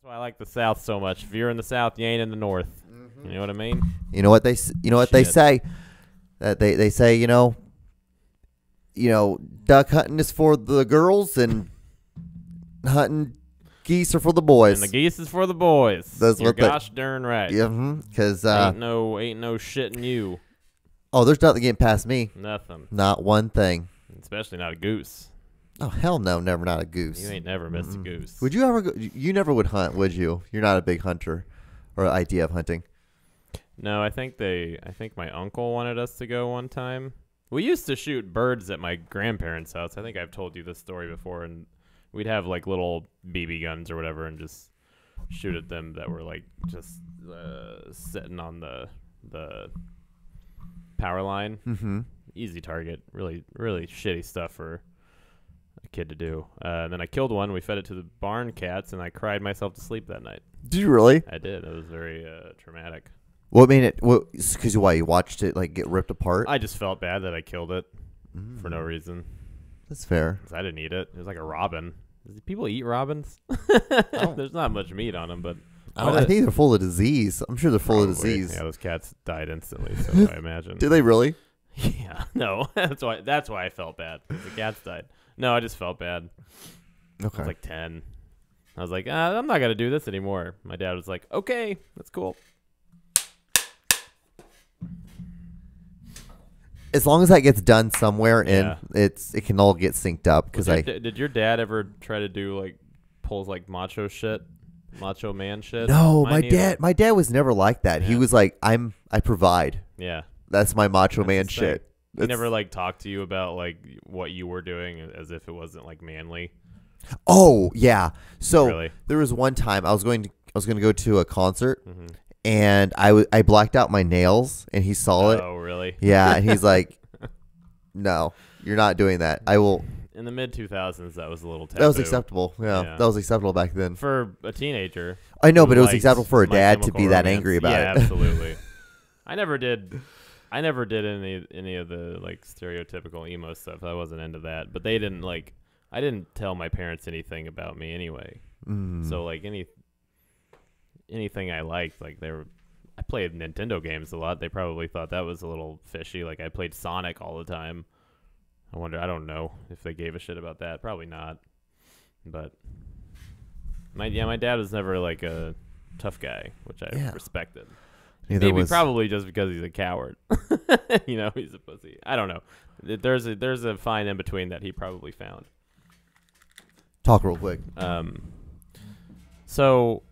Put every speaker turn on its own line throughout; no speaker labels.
That's why I like the South so much. If you're in the South, you ain't in the North. You know what I mean?
You know what they you know what they say that they they say you know you know duck hunting is for the girls and hunting geese are for the boys.
And the geese is for the boys.
That's
You're
what they-
gosh darn right.
yeah, because uh,
ain't no ain't no shit in you.
oh, there's nothing getting past me.
Nothing.
Not one thing.
Especially not a goose.
Oh hell no, never not a goose.
You ain't never missed a goose.
Would you ever? Go, you never would hunt, would you? You're not a big hunter, or idea of hunting.
No, I think they. I think my uncle wanted us to go one time. We used to shoot birds at my grandparents' house. I think I've told you this story before, and we'd have like little BB guns or whatever, and just shoot at them that were like just uh, sitting on the the power line.
Mm-hmm.
Easy target. Really, really shitty stuff for a kid to do. Uh, and then I killed one. We fed it to the barn cats, and I cried myself to sleep that night.
Did you really?
I did. It was very uh, traumatic.
What made it? What? Because why you watched it like get ripped apart?
I just felt bad that I killed it for
Mm.
no reason.
That's fair.
'Cause I didn't eat it. It was like a robin. Does people eat robins? There's not much meat on them, but
I, don't- I think they're full of disease. I'm sure they're full of
Probably.
disease.
Yeah, those cats died instantly. So I imagine.
Did they really?
Yeah, no. That's why. That's why I felt bad. The cats died. No, I just felt bad. I was like ten. I was like, ah, I'm not gonna do this anymore. My dad was like, okay, that's cool.
as long as that gets done somewhere,
Yeah.
and it's it can all get synced up. Because I
your da- did your dad ever try to do like pulls like macho shit, macho man shit?
no,
Mine
my
neither.
dad, my dad was never like that. He
Yeah.
was like, I'm, I provide.
Yeah.
That's my macho man
his thing.
shit.
He never like talked to you about like what you were doing as if it wasn't like manly.
Oh yeah. So
Really?
there was one time I was going to I was going to go to a concert,
hmm
and I wa- I blacked out my nails, and he saw it.
Oh, really?
Yeah, and he's like, "No, you're not doing that. I will."
In the mid 2000s, that was a little taboo.
That was acceptable. Yeah,
Yeah.
that was acceptable back then.
for a teenager.
I know, but it was acceptable for a dad to be that
Romance.
angry about
yeah,
it.
absolutely. I never did. I never did any any of the like stereotypical emo stuff. I wasn't into that. But they didn't like. I didn't tell my parents anything about me anyway.
Mm.
So like any anything I liked, like they were. I played Nintendo games a lot. They probably thought that was a little fishy. Like I played Sonic all the time. I wonder. I don't know if they gave a shit about that. Probably not. But my yeah, my dad was never like a tough guy, which I
Yeah.
respected.
Neither
Maybe
was
probably just because he's a coward. you know, he's a pussy. I don't know. There's a there's a fine in between that he probably found.
talk real quick.
Um, so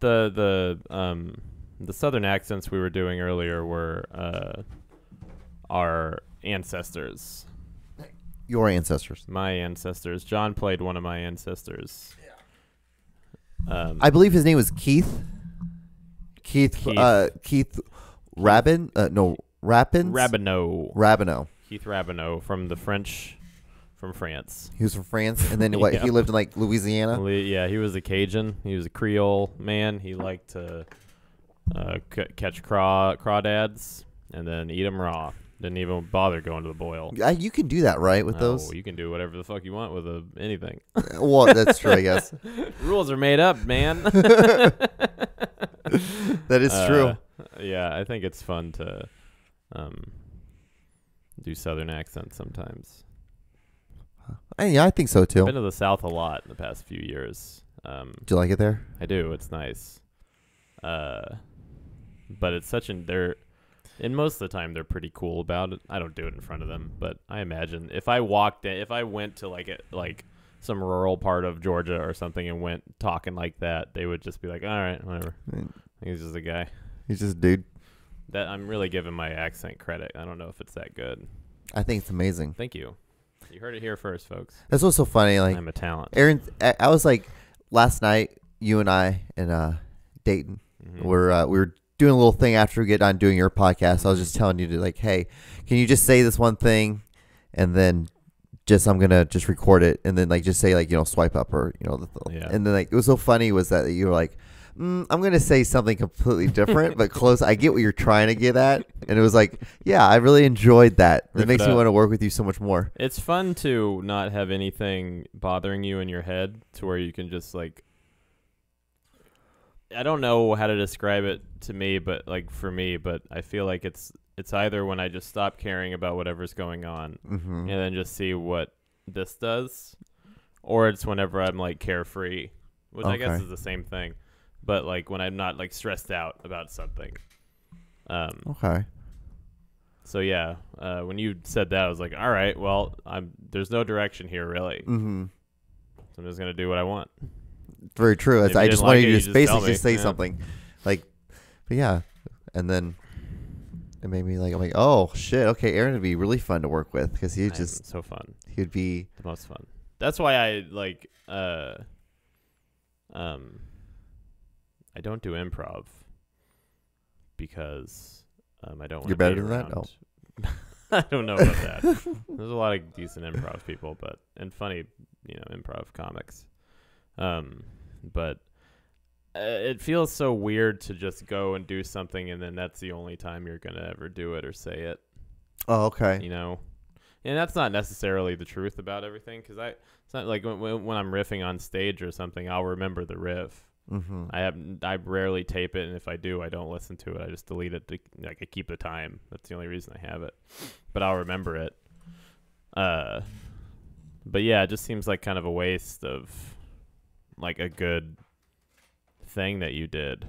the the um the southern accents we were doing earlier were uh our ancestors,
Your ancestors.
my ancestors. John played one of my ancestors. Yeah. Um,
I believe his name was Keith. Keith.
Keith.
Uh, Keith Rabin. Uh, no, Rapin.
Rabineau,
Rabineau.
Keith Rabineau from the French, from France.
He was from France, and then what?
Yeah.
He lived in like Louisiana.
Le- Yeah, he was a Cajun. He was a Creole man. He liked to uh, c- catch craw crawdads and then eat them raw. Didn't even bother going to the boil.
Uh, you can do that, right? With those.
you can do whatever the fuck you want with a, anything.
well, that's true, I guess.
Rules are made up, man.
That is
Uh,
true.
Yeah, I think it's fun to um, do southern accents sometimes.
I, yeah, I think so too.
I've Been to the South a lot in the past few years. Um,
Do you like it there?
I do. It's nice. Uh, but it's such an they're, and most of the time they're pretty cool about it. I don't do it in front of them, but I imagine if I walked in, if I went to like a, like some rural part of Georgia or something and went talking like that, they would just be like, "All right, whatever."
Mm.
He's just a guy.
He's just a dude.
That I'm really giving my accent credit. I don't know if it's that good.
I think it's amazing.
Thank you. You heard it here first, folks.
That's what's so funny. Like
I'm a talent.
Aaron, I, I was like last night. You and I and uh, Dayton
Mhm.
we're uh, we were doing a little thing after we get done doing your podcast. I was just telling you to like, hey, can you just say this one thing, and then just I'm gonna just record it, and then like just say like you know swipe up or you know the th-
Yeah.
and then like it was so funny was that you were like. Mm, I'm gonna say something completely different, but close. I get what you're trying to get at, and it was like, yeah, I really enjoyed that.
Rip
It makes me want to work with you so much more.
It's fun to not have anything bothering you in your head to where you can just like I don't know how to describe it to me, but like for me, but I feel like it's it's either when I just stop caring about whatever's going on
Mm-hmm.
and then just see what this does, or it's whenever I'm like carefree, which I guess is the same thing, but like when I'm not like stressed out about something. Um.
Okay.
So yeah, uh, when you said that, I was like, all right, well, I'm there's no direction here really.
Mm-hmm.
So I'm just gonna do what I want.
Very true.
If
That's-
you
I just wanted you
you
to
just
basically just say
Yeah.
something, like, but yeah, and then it made me like, I'm like, oh shit, okay, Aaron would be really fun to work with because he'd just
so fun.
he'd be
the most fun. That's why I like uh um I don't do improv because um I don't want
You're better than that? Oh.
I don't know about that. There's a lot of decent improv people, but and funny, you know, improv comics. Um but it feels so weird to just go and do something and then that's the only time you're going to ever do it or say it.
Oh okay,
you know? And that's not necessarily the truth about everything because i it's not like when, when when i'm riffing on stage or something i'll remember the riff.
Mm-hmm.
i have i rarely tape it and if i do i don't listen to it. I just delete it to, like i keep the time. That's the only reason i have it. But i'll remember it. Uh but yeah it just seems like kind of a waste of like a good thing that you did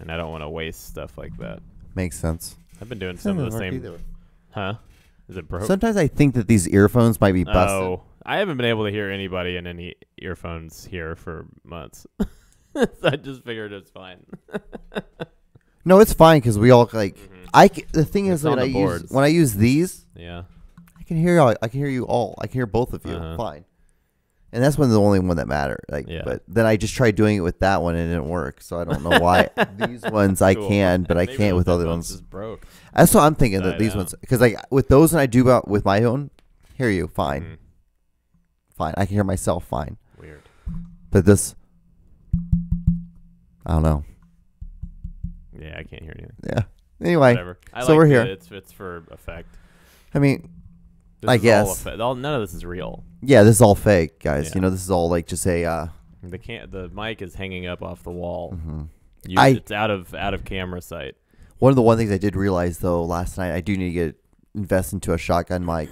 and i don't want to waste stuff like that
makes sense.
i've been doing some of the same huh is it broke
Sometimes I think that these earphones might be busted.
Oh, I haven't been able to hear anybody in any earphones here for months. so I just figured it's fine.
No, it's fine because we all like.
Mhm.
I c- the thing
It's
is that I
the
use when I use these,
Yeah.
I can hear y'all. I can hear you all. I can hear both of you.
Uh-huh.
Fine. And that's when the only one that mattered. Like,
Yeah.
but then I just tried doing it with that one and it didn't work. So I don't know why these ones I
Cool.
can, but I can't with other ones.
Just broke.
That's what I'm thinking that these ones because like with those and I do about with my own, hear you fine,
Mhm.
fine. I can hear myself fine.
Weird.
But this, I don't know.
Yeah, I can't hear anything.
Yeah. Anyway,
Whatever. I
so
like
we're here.
It's it's for effect.
I mean,
This
I
all
guess.
effe- all, none of this is real.
yeah, this is all fake, guys.
Yeah.
You know, this is all like just a. Uh,
The can the mic is hanging up off the wall.
mhm.
You,
I-
it's out of out of camera sight.
One of the one things I did realize though last night, I do need to get invest into a shotgun mic,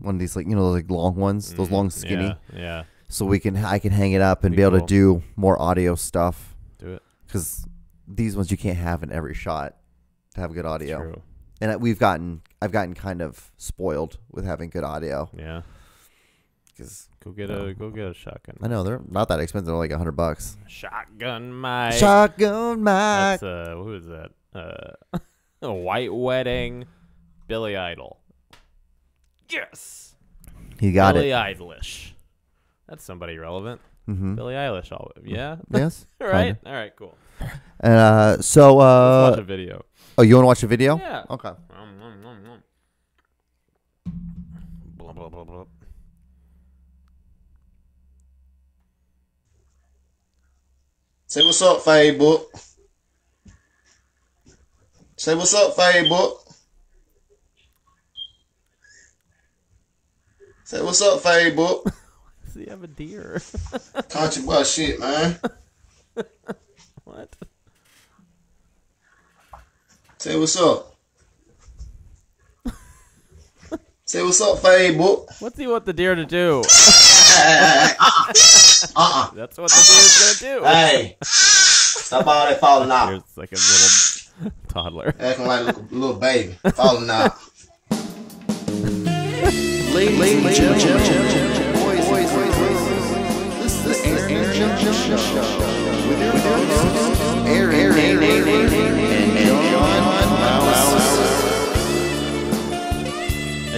one of these like you know like long ones, those
Mhm.
long skinny,
Yeah, yeah.
so we can I can hang it up and
Be
be able
cool.
to do more audio stuff
Do it.
because these ones you can't have in every shot to have good audio.
True.
And we've gotten I've gotten kind of spoiled with having good audio
Yeah.
because
Go get
No.
a go get a shotgun.
I know they're not that expensive, they're like a hundred bucks.
Shotgun mic.
Shotgun mic.
That's uh, who is that? Uh, a White Wedding, Billy Idol. Yes,
You got it.
Billy
it.
Idolish. That's somebody relevant.
Mm-hmm.
Billie Eilish. All yeah.
Yes.
All right. All right. Cool.
Uh, so uh,
watch a video.
Oh, you want to watch a video?
Yeah.
Okay.
Nom, nom, nom, nom. Blah, blah, blah, blah.
Say what's up, Facebook. Say what's up, Facebook. Say what's up, Facebook.
Does he have a deer?
Country boy shit, man.
what?
Say what's up. Say what's up, Facebook.
What's he want the deer to do?
Uh-uh.
That's what the deer's gonna do.
Hey. Stop all that falling out.
It's like a little toddler.
Acting like a little, little baby. Falling out.
Ladies, and gentlemen, boys, boys, boys, this is the Aaron Jones Show with your hosts, Aaron,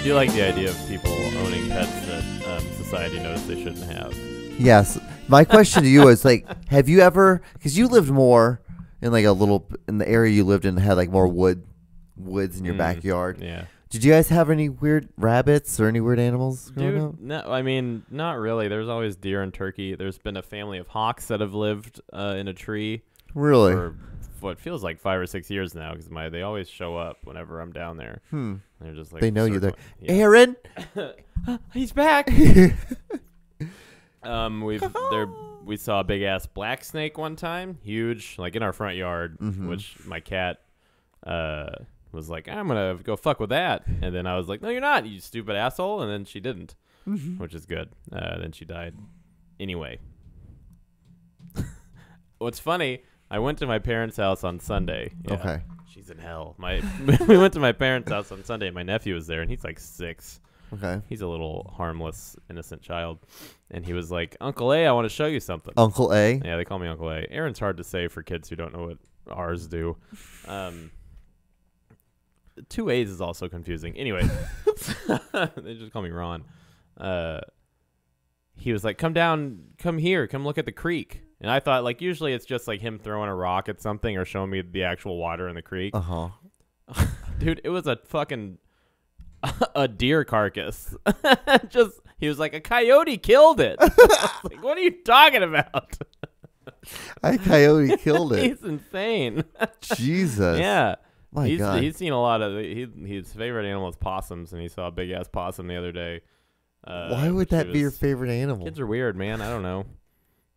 do like the idea of people owning pets that um, society knows they shouldn't have.
Yes, my question to you is like, have you ever? Because you lived more in like a little in the area you lived in had like more wood, woods in your
Mm,
backyard.
Yeah.
Did you guys have any weird rabbits or any weird animals growing up?
Dude, no, I mean, not really. There's always deer and turkey. There's been a family of hawks that have lived uh, in a tree
Really?
for what feels like five or six years now because my they always show up whenever I'm down there.
Hmm.
They're just like
They know you there.
circling- Yeah.
Aaron.
He's back. Um, we've they're we saw a big ass black snake one time, huge, like in our front yard,
Mhm.
which my cat uh was like, I'm gonna go fuck with that, and then I was like, No, you're not, you stupid asshole, and then she didn't, which is good. Uh, then she died. Anyway, what's funny? I went to my parents' house on Sunday. Yeah.
Okay.
She's in hell. My we went to my parents' house on Sunday. and My nephew was there, and he's like six.
Okay.
He's a little harmless, innocent child, and he was like, "Uncle A, I want to show you something."
Uncle A.
Yeah, they call me Uncle A. Aaron's hard to say for kids who don't know what R's do. Um, two A's is also confusing. Anyway, they just call me Ron. Uh, he was like, "Come down, come here, come look at the creek." And I thought, like, usually it's just like him throwing a rock at something or showing me the actual water in the creek.
Uh huh.
Dude, it was a fucking a deer carcass. just he was like, a coyote killed it. like, what are you talking about?
I coyote killed it.
He's insane.
Jesus.
yeah.
My
he's,
God.
he's seen a lot of he his favorite animal is possums, and he saw a big ass possum the other day. Uh,
Why would that
he
be your favorite animal?
Kids are weird, man. I don't know.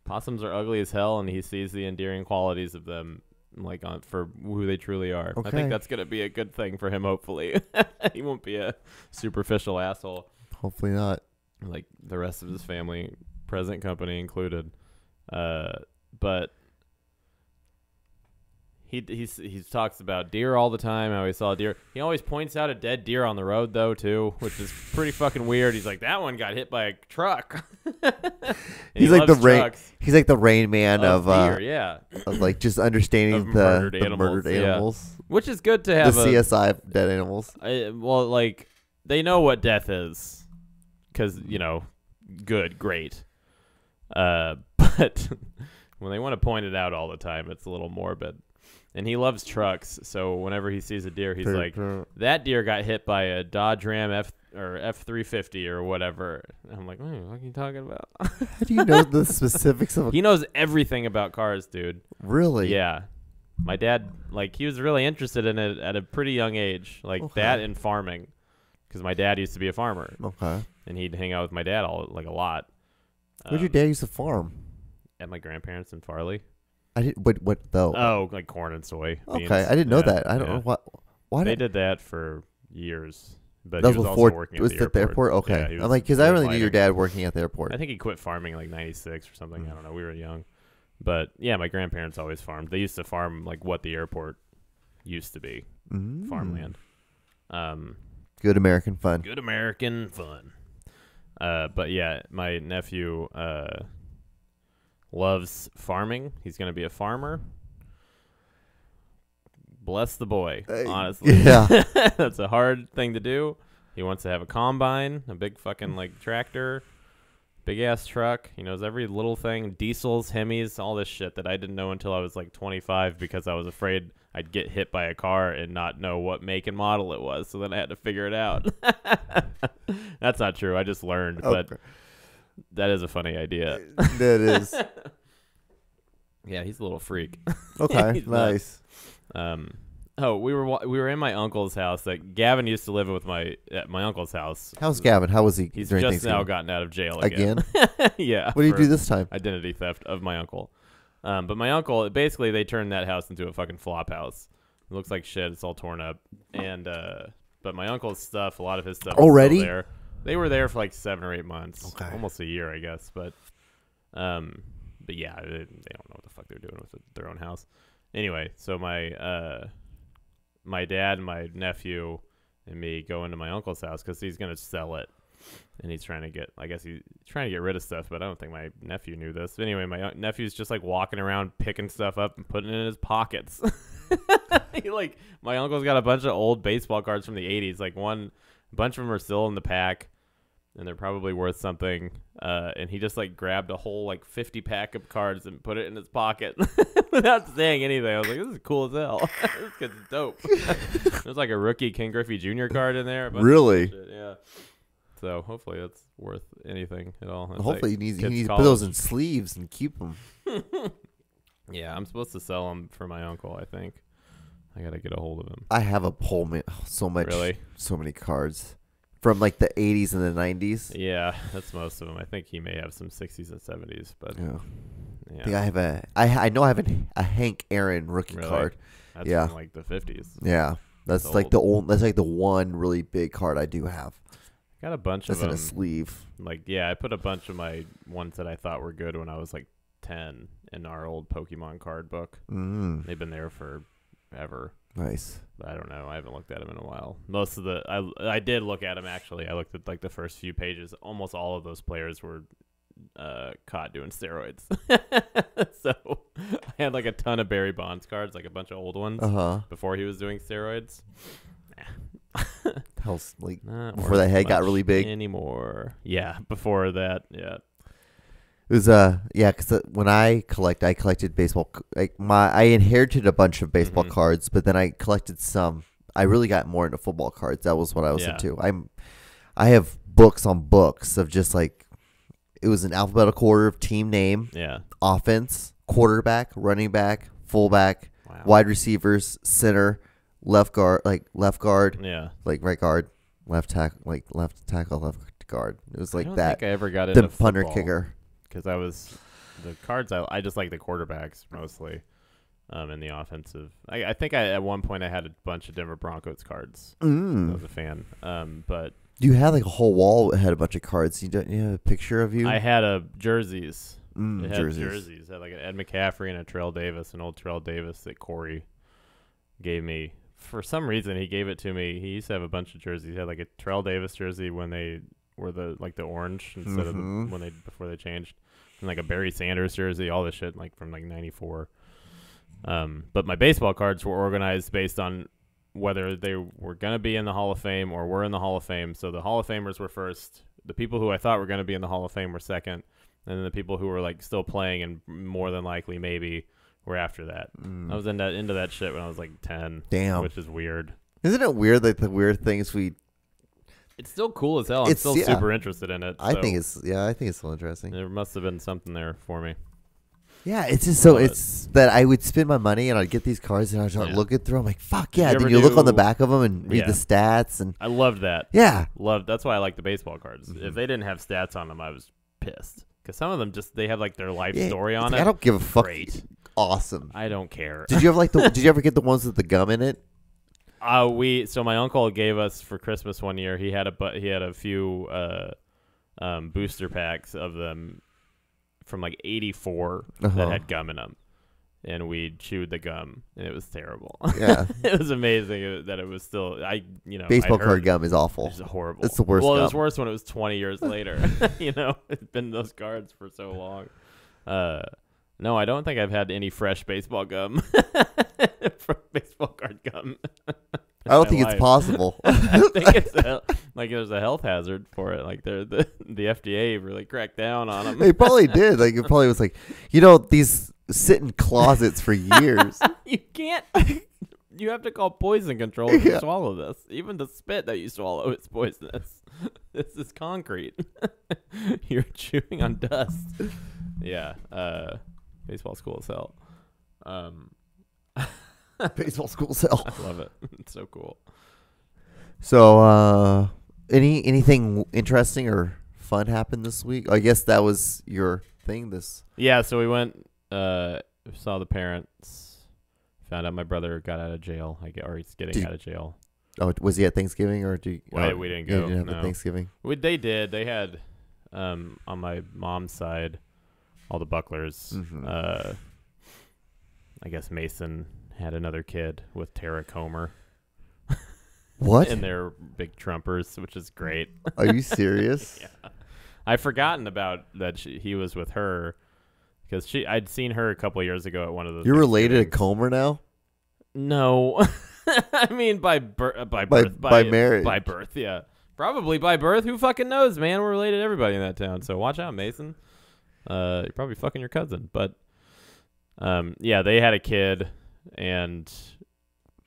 Possums are ugly as hell, and he sees the endearing qualities of them, like on for who they truly are. I think that's gonna be a good thing for him. Hopefully, he won't be a superficial asshole
Hopefully not.
like the rest of his family, present company included. Uh, but he he's, he talks about deer all the time. How he saw a deer. He always points out a dead deer on the road though too, which is pretty fucking weird. He's like, that one got hit by a truck.
He's
he
like the rain.
trucks
He's like the Rain Man of,
of
uh,
yeah,
of like just understanding the
murdered
the
animals,
murdered
yeah. which is good to
The
have. a,
CSI of dead animals.
I, well, like they know what death is, because you know, good, great. Uh, but when they want to point it out all the time, it's a little morbid. And he loves trucks, so whenever he sees a deer, he's like, "That deer got hit by a Dodge Ram F or F three fifty or whatever." And I'm like, "What are you talking about?"
How do you know the specifics of a
he knows everything about cars, dude.
really?
Yeah. My dad, like, he was really interested in it at a pretty young age, like
Okay.
that and farming, because my dad used to be a farmer,
Okay.
and he'd hang out with my dad all like a lot.
Where'd your
Um,
dad used to farm?
At my grandparents in Farley.
I didn't. What? What though?
Oh, like corn and soy.
okay,
beans.
I didn't know
Yeah,
that. I don't
yeah.
know what. Why
They
did
that for years, but
that
he
was
was
before?
also working
was
at the
the airport? Okay.
Yeah,
I'm like, because I really knew your dad working at the airport.
I think he quit farming like '96 or something.
Mm.
I don't know. We were young, but yeah, my grandparents always farmed. They used to farm like what the airport used to be,
Mm.
farmland. Um,
Good American fun.
good American fun. Uh, but yeah, my nephew uh, loves farming. He's gonna be a farmer. Bless the boy,
Uh,
honestly.
yeah.
That's a hard thing to do. He wants to have a combine, a big fucking like tractor, big ass truck. He knows every little thing, diesels, Hemis, all this shit that I didn't know until I was like 25 because I was afraid I'd get hit by a car and not know what make and model it was. So then I had to figure it out. That's not true. I just learned, but
Okay.
That is a funny idea.
that is
Yeah, he's a little freak.
okay. Nice.
Um, oh, we were wa- we were in my uncle's house. That Gavin used to live with my at my uncle's house.
How's Gavin? How was he
He's
during
just now
Thanksgiving?
gotten out of jail again.
Again?
yeah.
What did you
for
do this time?
Identity theft of my uncle. Um, but my uncle basically they turned that house into a fucking flop house. It looks like shit. It's all torn up. And uh, but my uncle's stuff, a lot of his stuff, is still
Already?
there. They were there for like seven or eight months,
Okay.
almost a year, I guess. But um, but yeah, they, they don't know what the fuck they're doing with their own house. Anyway, so my uh, my dad, my nephew, and me go into my uncle's house because he's gonna sell it, and he's trying to get. I guess he's trying to get rid of stuff, but I don't think my nephew knew this. But anyway, my nephew's just like walking around picking stuff up and putting it in his pockets. he like my uncle's got a bunch of old baseball cards from the '80s. Like one, a bunch of them are still in the pack. And they're probably worth something. Uh, and he just like grabbed a whole like 50 pack of cards and put it in his pocket without saying anything. I was like, this is cool as hell. this kid's dope. There's like a rookie Ken Griffey Jr. card in there. a bunch of
Really?
Yeah. So hopefully that's worth anything at all. It's
Hopefully,
like
he needs, he needs to put those in sleeves and keep them.
Yeah, I'm supposed to sell them for my uncle. I think I gotta get a hold of him.
I have a Pullman. Oh, so much.
Really?
So many cards from like the 80s and the 90s.
Yeah, that's most of them. I think he may have some 60s and 70s, but
Yeah. I think I have a. I I know I have a, a Hank Aaron rookie
Really?
card.
that's
yeah.
from like the fifties.
Yeah, that's
It's
like the old. That's like the one really big card I do have.
I got a bunch
That's
of them.
in a sleeve.
Like yeah, I put a bunch of my ones that I thought were good when I was like ten in our old Pokemon card book.
Mm,
They've been there for ever.
Nice.
I don't know. I haven't looked at them in a while. Most of the I I did look at them actually. I looked at like the first few pages. Almost all of those players were uh, caught doing steroids. so I had like a ton of Barry Bonds cards, like a bunch of old ones
Uh huh.
before he was doing steroids.
Hell's like
Not
Before that head got really big?
anymore. Yeah, before that, yeah.
It was uh yeah, because when I collect, I collected baseball. Like my, I inherited a bunch of baseball
Mhm.
cards, but then I collected some. I really got more into football cards. That was what I was
Yeah.
into. I'm, I have books on books of just like, it was an alphabetical order of team name,
Yeah.
offense, quarterback, running back, fullback,
Wow.
wide receivers, center, left guard, like left guard,
Yeah.
like right guard, left tackle, like left tackle, left guard. It was
I
like
don't
that.
think I ever got
The punter
football.
kicker.
Because I was the cards. I I just like the quarterbacks mostly, um, in the offensive. I, I think I at one point I had a bunch of Denver Broncos cards. I
Mm.
was a fan, um, but
You had like a whole wall that had a bunch of cards. You don't you have a picture of you?
I had a jerseys.
mm, jerseys.
jerseys. It had like an Ed McCaffrey and a Terrell Davis, an old Terrell Davis that Corey gave me. For some reason, he gave it to me. He used to have a bunch of jerseys. He had like a Terrell Davis jersey when they were the like the orange instead of
Mhm.
the, when they before they changed, and like a Barry Sanders jersey, all this shit like from like '94. Um, but my baseball cards were organized based on whether they were gonna be in the Hall of Fame or were in the Hall of Fame. So the Hall of Famers were first. The people who I thought were gonna be in the Hall of Fame were second and then the people who were like still playing and more than likely maybe were after that.
Mm.
I was into that into that shit when I was like ten,
Damn.
which is weird.
Isn't it weird like the weird things we
It's still cool as hell. I'm
It's-
still
yeah.
super interested in it.
I
so
think it's yeah, I think it's still interesting.
there must have been something there for me.
Yeah, it's just so
it.
it's that I would spend my money and I'd get these cards and I'd start
Yeah.
looking through. I'm like, fuck yeah.
you
then you look on the back of them and read
Yeah.
the stats and
I loved that.
yeah,
Loved. That's why I like the baseball cards.
Mhm.
If they didn't have stats on them, I was pissed because some of them just they have like their life
Yeah,
story on it.
I don't give a fuck.
Great.
Awesome.
I don't care.
Did you ever like the? did you ever get the ones with the gum in it?
Uh, we so my uncle gave us for Christmas one year. He had a but he had a few uh, um, booster packs of them from like '84
Uh-huh.
that had gum in them, and we chewed the gum, and it was terrible.
Yeah,
it was amazing that it was still I you know
baseball card gum is awful.
It's horrible.
It's the worst
Well, it was worse when it was 20 years later. you know, it's been those cards for so long. Uh, no, I don't think I've had any fresh baseball gum from baseball card gum.
I don't think
my
it's possible.
I think it's a, like there's a health hazard for it. Like they're the the FDA really cracked down on them.
they probably did. Like it probably was like, you know, these sit in closets for years.
you can't. You have to call poison control if
Yeah.
you swallow this. Even the spit that you swallow is poisonous. this is concrete. You're chewing on dust. Yeah. Uh, baseball school as hell. Um,
baseball school cell.
I love it. It's so cool.
So, uh, any anything interesting or fun happened this week? I guess that was your thing. This
Yeah. So we went. Uh, saw the parents. Found out my brother got out of jail. I get, or he's getting
Did-
out of jail.
oh, was he at Thanksgiving or do you,
Wait,
oh,
we didn't
you
go,
didn't have
no.
a Thanksgiving.
We, they did. They had, um, on my mom's side, all the bucklers.
Mhm.
Uh, I guess Mason had another kid with Tara Comer
What?
and they're big trumpers, which is great.
Are you serious?
yeah. I've forgotten about that she, he was with her because she I'd seen her a couple years ago at one of those.
You're related to Comer now?
No, I mean by bir- by
By-
birth
by marriage.
by birth. Yeah, probably by birth. Who fucking knows, man? We're related to everybody in that town, so watch out, Mason. Uh, you're probably fucking your cousin, but um, yeah, they had a kid, and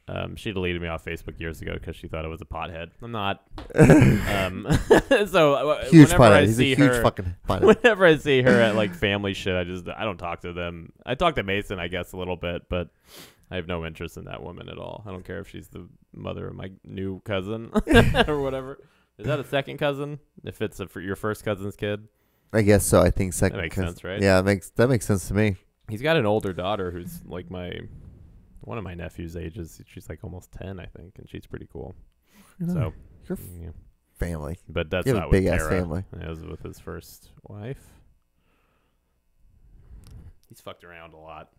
um, she deleted me off Facebook years ago because she thought I was a pothead. I'm not. Um, so uh,
huge
whenever I
pothead. He's a
see
huge
her,
fucking pothead.
whenever I see her at like family shit, I just I don't talk to them. I talk to Mason, I guess, a little bit, but I have no interest in that woman at all. I don't care if she's the mother of my new cousin or whatever. Is that a second cousin? If it's a, for your first cousin's kid,
I guess so. I think second. cousin,
sense, right?
Yeah, makes that makes sense to me.
He's got an older daughter who's like my one of my nephew's ages. She's like almost ten, I think, and she's pretty cool. So,
Your
yeah.
family.
but that's
You have a
not with
big-ass
Tara.
family.
It was with his first wife. He's fucked around a lot,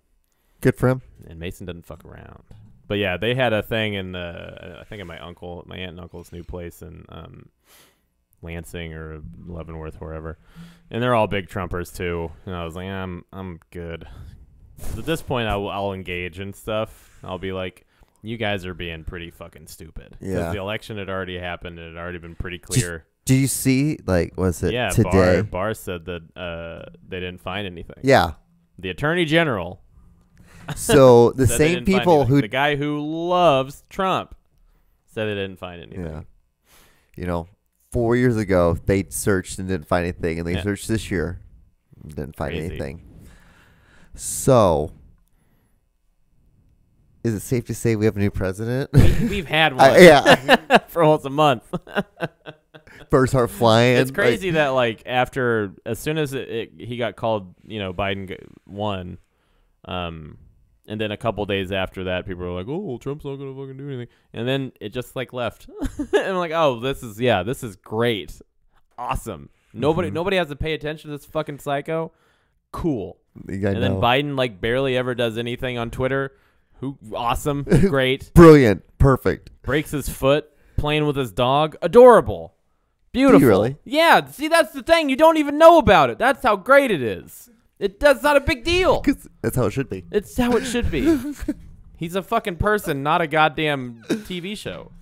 Good for him.
and Mason doesn't fuck around. But yeah, they had a thing in the I think at my uncle, my aunt and uncle's new place and um, Lansing or Leavenworth, wherever, and they're all big Trumpers too. And I was like, I'm I'm good. At this point, I will, I'll engage and stuff. I'll be like, you guys are being pretty fucking stupid.
Yeah.
the election had already happened. and It had already been pretty clear.
Did you see like was it
yeah,
today?
Barr, Barr said that uh, they didn't find anything.
Yeah.
The attorney general
So the same people who
the guy who loves Trump said they didn't find anything.
Yeah. You know, four years ago they searched and didn't find anything, and they
Yeah.
searched this year, and didn't find
Crazy.
anything. So, is it safe to say we have a new president?
We- We've had one
I- yeah,
for almost a month.
birds start flying.
it's
like-
crazy that like after as soon as it, it, he got called, you know, Biden won, um, and then a couple days after that, people were like, "Oh, well, Trump's not gonna fucking do anything," and then it just like left, and I'm like, "Oh, this is yeah, this is great, awesome." Nobody
Mhm.
nobody has to pay attention to this fucking psycho. Cool. And then. Biden like barely ever does anything on Twitter. Who awesome, great.
brilliant, perfect.
Breaks his foot playing with his dog. Adorable. Beautiful.
really?
Yeah, see that's the thing. You don't even know about it. That's how great it is. It does not a big deal.
'Cause that's how it should be.
It's how it should be. He's a fucking person, not a goddamn TV show.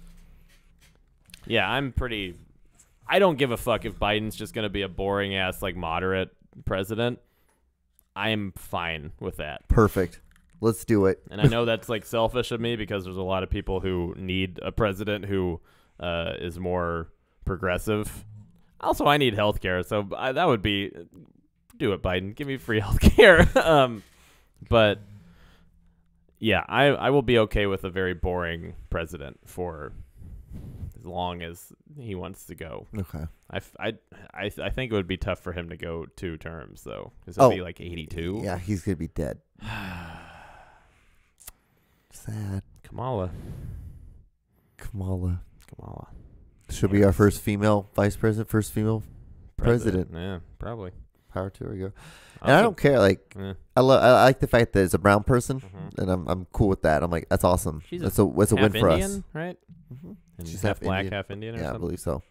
Yeah, I'm pretty I don't give a fuck if Biden's just going to be a boring ass like moderate president. I am fine with that.
Perfect. Let's do it.
And I know that's like selfish of me because there's a lot of people who need a president who uh, is more progressive. Also, I need health care, so I, that would be do it, Biden. Give me free health care. um, but yeah, I I will be okay with a very boring president for as long as he wants to go.
Okay.
I, f- I, I, I think it would be tough for him to go two terms though, because he'll
Oh.
be like 82.
Yeah, he's gonna be dead. Sad.
Kamala,
Kamala.
Kamala.
Should be our first female vice president, first female president.
Yeah, probably.
Power to her. Go. And I don't care. Like
Yeah.
I love. I like the fact that it's a brown person,
Mhm.
and I'm I'm cool with that. I'm like that's awesome.
She's
that's a that's a win for
Indian,
us.
right?
Mhm.
And
She's
half,
half
black,
Indian.
half Indian, or
Yeah, I believe so.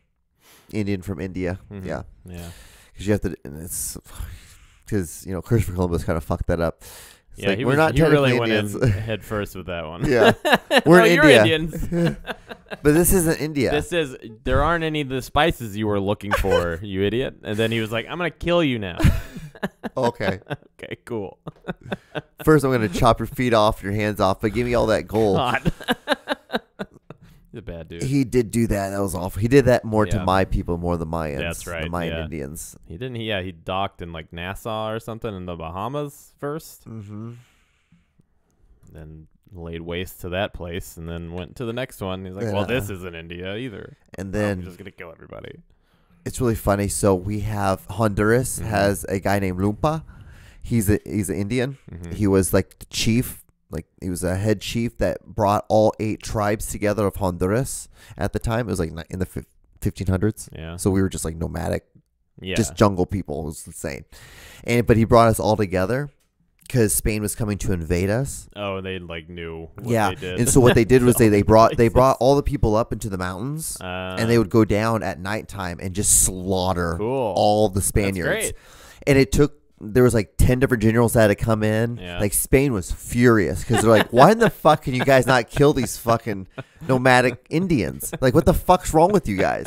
Indian from India.
Mhm.
Yeah,
yeah.
because you have to. And it's because you know Christopher Columbus kind of fucked that up. It's
Yeah,
like, we're
was,
not
he really
technically
went in head first with that one.
Yeah. We're
no,
in India.
Indians.
but this isn't India.
This is there aren't any of the spices you were looking for, you idiot. And then he was like, "I'm gonna kill you now."
okay.
okay, cool.
First, I'm gonna chop your feet off, your hands off, but give me all that gold.
He's a bad dude.
He did do that. That was awful. He did that more to my people more than Mayans.
That's right.
The Mayan
yeah.
Indians.
He didn't. He, yeah, he docked in like Nassau or something in the Bahamas first,
Mm-hmm.
then laid waste to that place, and then went to the next one. He's like,
Yeah.
"Well, this isn't India either.
And
I'm
then
just gonna kill everybody."
it's really funny. So we have Honduras
Mhm.
has a guy named Lumpa. He's a he's an Indian.
Mhm.
He was like the chief, like he was a head chief that brought all eight tribes together of Honduras at the time. It was like in the 1500s.
yeah,
So we were just like nomadic,
yeah,
just jungle people. It was insane. And but he brought us all together because Spain was coming to invade us.
oh, they like knew. What
yeah,
they did.
and so what they did was they they brought they brought all the people up into the mountains.
uh,
and they would go down at nighttime and just slaughter
cool
all the Spaniards.
great.
And it took there was like ten different generals that had to come in.
Yeah.
Like Spain was furious because they're like, "Why in the fuck can you guys not kill these fucking nomadic Indians? Like, what the fuck's wrong with you guys?"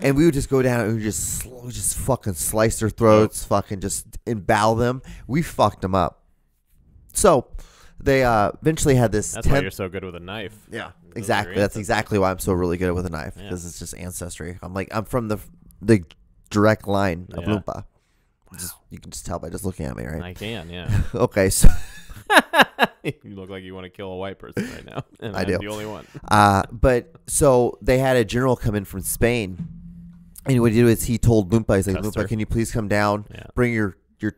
And we would just go down and we just just fucking slice their throats, fucking just embowel them. We fucked them up. So they uh, eventually had this.
That's why you're so good with a knife.
yeah,
Those
exactly. That's exactly why I'm so really good with a knife
Yeah.
because it's just ancestry. I'm like I'm from the the direct line of
Yeah.
Lumpa. Just, you can just tell by just looking at me, right?
I can, yeah.
okay, so
you look like you want to kill a white person right now. And
I
I'm
do.
The only one.
uh, but so they had a general come in from Spain, And what he did is he told Loompa, he's like,
Custer.
Loompa, can you please come down?
Yeah.
Bring your your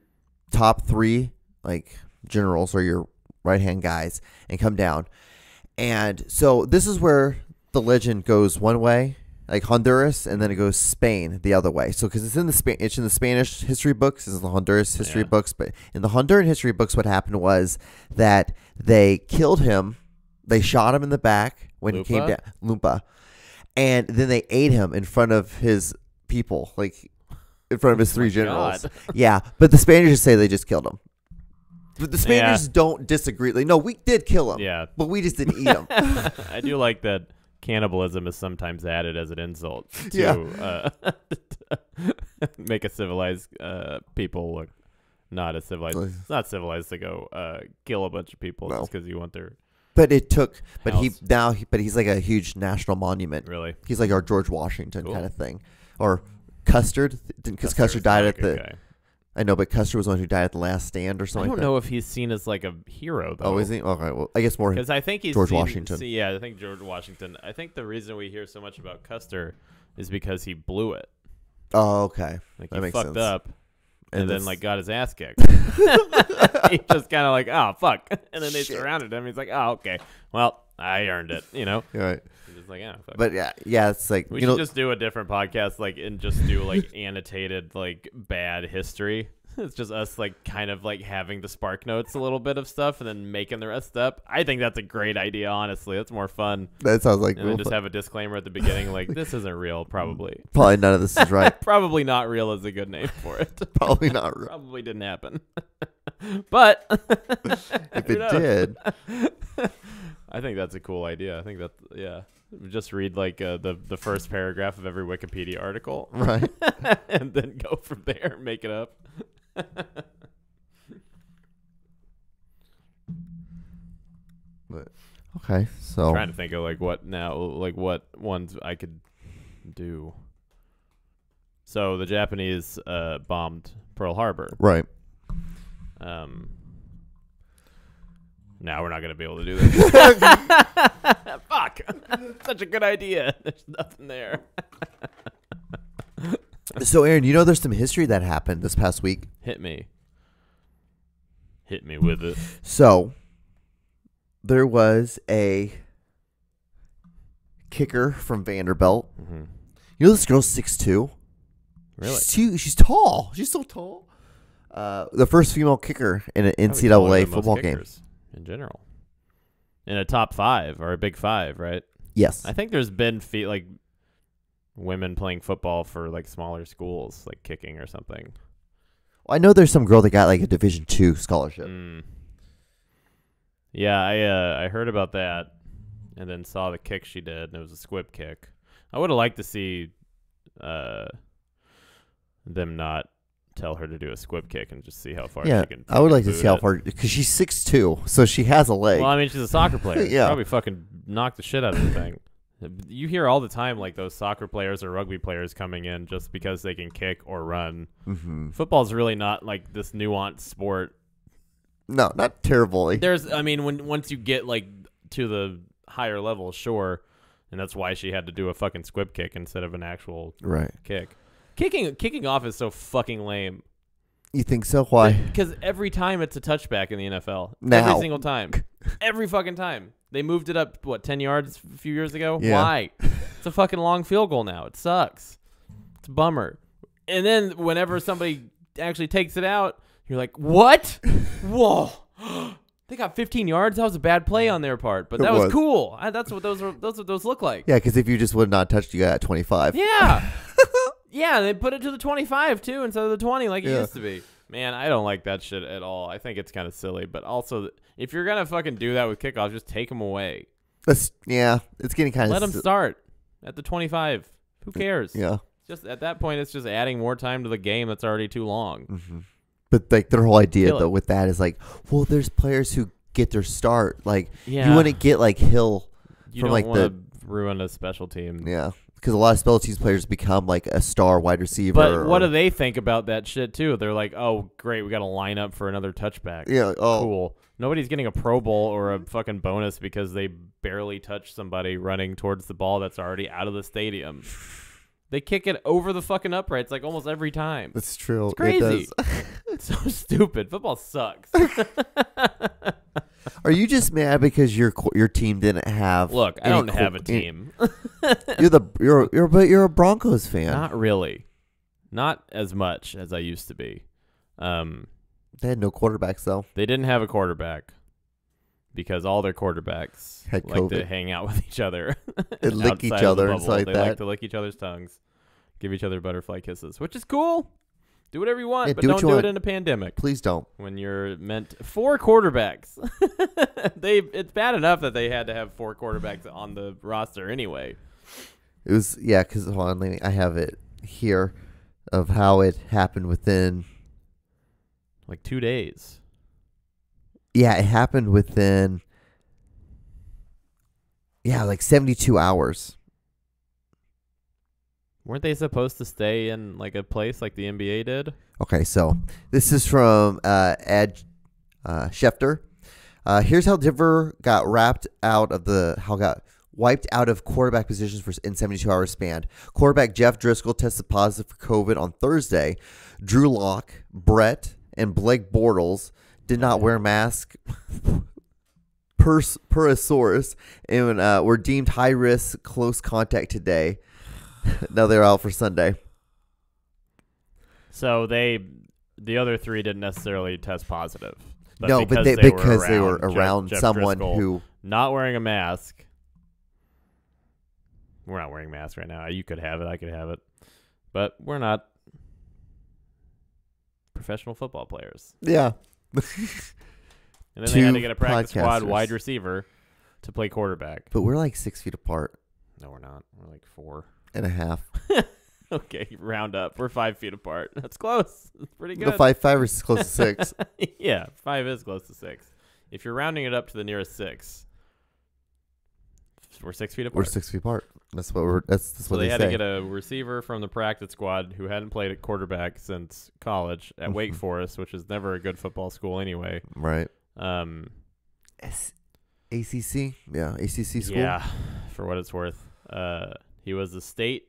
top three like generals or your right hand guys and come down. And so this is where the legend goes one way, like Honduras, and then it goes Spain the other way. So because it's in the Spa- it's in the Spanish history books, it's in the Honduras history
Yeah.
books, but in the Honduran history books, what happened was that they killed him, they shot him in the back when he came
Lupa?
down, Lumpa, and then they ate him in front of his people, like in front of his oh three
Oh
generals. Yeah, but the Spaniards say they just killed him. But the
Yeah.
Spaniards don't disagree. Like, no, we did kill him.
Yeah.
but we just didn't eat him.
I do like that cannibalism is sometimes added as an insult to
Yeah.
uh, make a civilized uh, people look not as civilized. It's not civilized to go uh, kill a bunch of people
No.
just because you want their
But it took. But he now. He, but he's like a huge national monument.
really.
He's like our George Washington
Cool.
kind of thing, or Custer, because
Custer
died at the.
guy.
I know, but Custer was the one who died at the last stand or something.
I don't
like
know if he's seen as like a hero though.
Oh, is he? Okay, well, I guess more.
Because I think he's
George
seen-
Washington.
see, yeah, I think George Washington. I think the reason we hear so much about Custer is because he blew it.
Oh, okay.
Like
That
he
makes
fucked
sense.
up and, then like got his ass kicked. he just kind of like, oh fuck, and then they
Shit.
surrounded him. He's like, oh okay, well I earned it, you know.
Right.
Just like, yeah, fuck.
But yeah, yeah, it's like
we
you
should
know.
just do a different podcast, like and just do like annotated like bad history. It's just us like kind of like having the spark notes a little bit of stuff and then making the rest up. I think that's a great idea, honestly. That's more fun.
that sounds like
And just have a disclaimer at the beginning, like this isn't real, probably.
probably none of this is right.
Probably not real is a good name for it.
probably not right.
probably didn't happen. but
If it did,
I think that's a cool idea. I think that yeah, just read like uh, the the first paragraph of every Wikipedia article,
right?
and then go from there, make it up.
But okay, so I'm
trying to think of like what now, like what ones I could do. So the Japanese uh, bombed Pearl Harbor.
right.
Um, now we're not gonna be able to do this. Such a good idea. There's nothing there.
So Aaron, you know there's some history that happened this past week.
Hit me. Hit me with it.
So there was a kicker from Vanderbilt.
hmm
You know this girl's six two.
Really?
She's, she's tall. She's so tall. Uh, the first female kicker in an NCAA football game.
in general. In a top five or a big five, right?
Yes.
I think there's been fe- like women playing football for like smaller schools, like kicking or something.
I know there's some girl that got like a Division two scholarship.
Mm. Yeah, I uh, I heard about that, and then saw the kick she did, and it was a squib kick. I would have liked to see uh, them not tell her to do a squib kick and just see how far
Yeah,
she can.
I would like to see how far because she's six two, so she has a leg.
Well, I mean, she's a soccer player.
Yeah.
probably fucking knock the shit out of the thing. You hear all the time like those soccer players or rugby players coming in just because they can kick or run.
hmm
Football's really not like this nuanced sport
No, not terribly.
There's, I mean, when once you get like to the higher level, sure, and that's why she had to do a fucking squib kick instead of an actual
right?
kick. Kicking, kicking off is so fucking lame.
You think so? Why?
Because every time it's a touchback in the NFL.
Now.
Every single time. every fucking time. They moved it up what ten yards a few years ago.
Yeah.
Why? It's a fucking long field goal now. It sucks. It's a bummer. And then whenever somebody actually takes it out, you're like, what? Whoa. They got 15 yards. That was a bad play on their part, but that was,
was.
cool. I, that's what those are. Those what those look like.
Yeah, because if you just would not touched, you got at twenty five.
Yeah. Yeah, they put it to the 25 too instead of the 20 like it used to be. Man, I don't like that shit at all. I think it's kind of silly, but also if you're going to fucking do that with kickoffs, just take them away.
That's yeah. It's getting kind of.
Let them start at the 25. Who cares?
Yeah.
Just at that point it's just adding more time to the game that's already too long.
hmm But like their whole idea
Kill it.
though with that is like, well, there's players who get their start. Like
Yeah.
you want to get like Hill,
You
from, like,
the ruin a special team.
yeah, because a lot of special teams players become like a star wide receiver.
But what
or-
do they think about that shit too? They're like, "Oh, great, we got to line up for another touchback."
Yeah. Oh.
cool. Nobody's getting a Pro Bowl or a fucking bonus because they barely touch somebody running towards the ball that's already out of the stadium. They kick it over the fucking uprights like almost every time.
That's true.
It's crazy.
It does.
It's so stupid. Football sucks.
Are you just mad because your your team didn't have?
Look, I don't have a team.
You're the you're you're but you're a Broncos fan.
Not really. Not as much as I used to be. Um,
they had no quarterbacks though.
they didn't have a quarterback because all their quarterbacks
Had
like to
COVID.
hang out with each other
lick each
the
other and stuff like
they
that.
like to lick each other's tongues, give each other butterfly kisses, which is cool. Do whatever you want,
Yeah,
but
do what
don't
you
do
want.
it in a pandemic
Please don't.
when you're meant four quarterbacks. they it's bad enough that they had to have four quarterbacks on the roster anyway.
It was yeah, because hold on, let me- I have it here of how it happened within.
Like two days.
Yeah, it happened within. Yeah, like seventy two hours.
Weren't they supposed to stay in like a place like the NBA did?
Okay, so this is from uh, Ed uh, Schefter. Uh, here's how Denver got wrapped out of the how got wiped out of quarterback positions for in 72 hours span. Quarterback Jeff Driskel tested positive for COVID on Thursday. Drew Lock, Brett, and Blake Bortles did not wear masks per per a source and uh, were deemed high risk close contact today. now they're out for Sunday.
So they, the other three didn't necessarily test positive. But
no, but they,
were
because they were around
Jeff
someone
Driskel
who
not wearing a mask. We're not wearing masks right now. You could have it. I could have it, but we're not professional football players.
yeah
And then they had to get a practice squad wide receiver to play quarterback.
But we're like six feet apart
No, we're not. We're like four.
And a half.
Okay, round up. We're five feet apart. That's close. That's pretty
No,
good.
five five is close to six.
yeah, five is close to six. If you're rounding it up to the nearest six, we're six feet apart.
we're six feet apart. That's what we're. That's, that's
so
what
they,
they,
had
say.
to get a receiver from the practice squad who hadn't played at quarterback since college at Wake
Mhm.
Forest, which is never a good football school anyway.
right.
Um,
S- ACC. Yeah, ACC school.
yeah, for what it's worth, uh, he was the state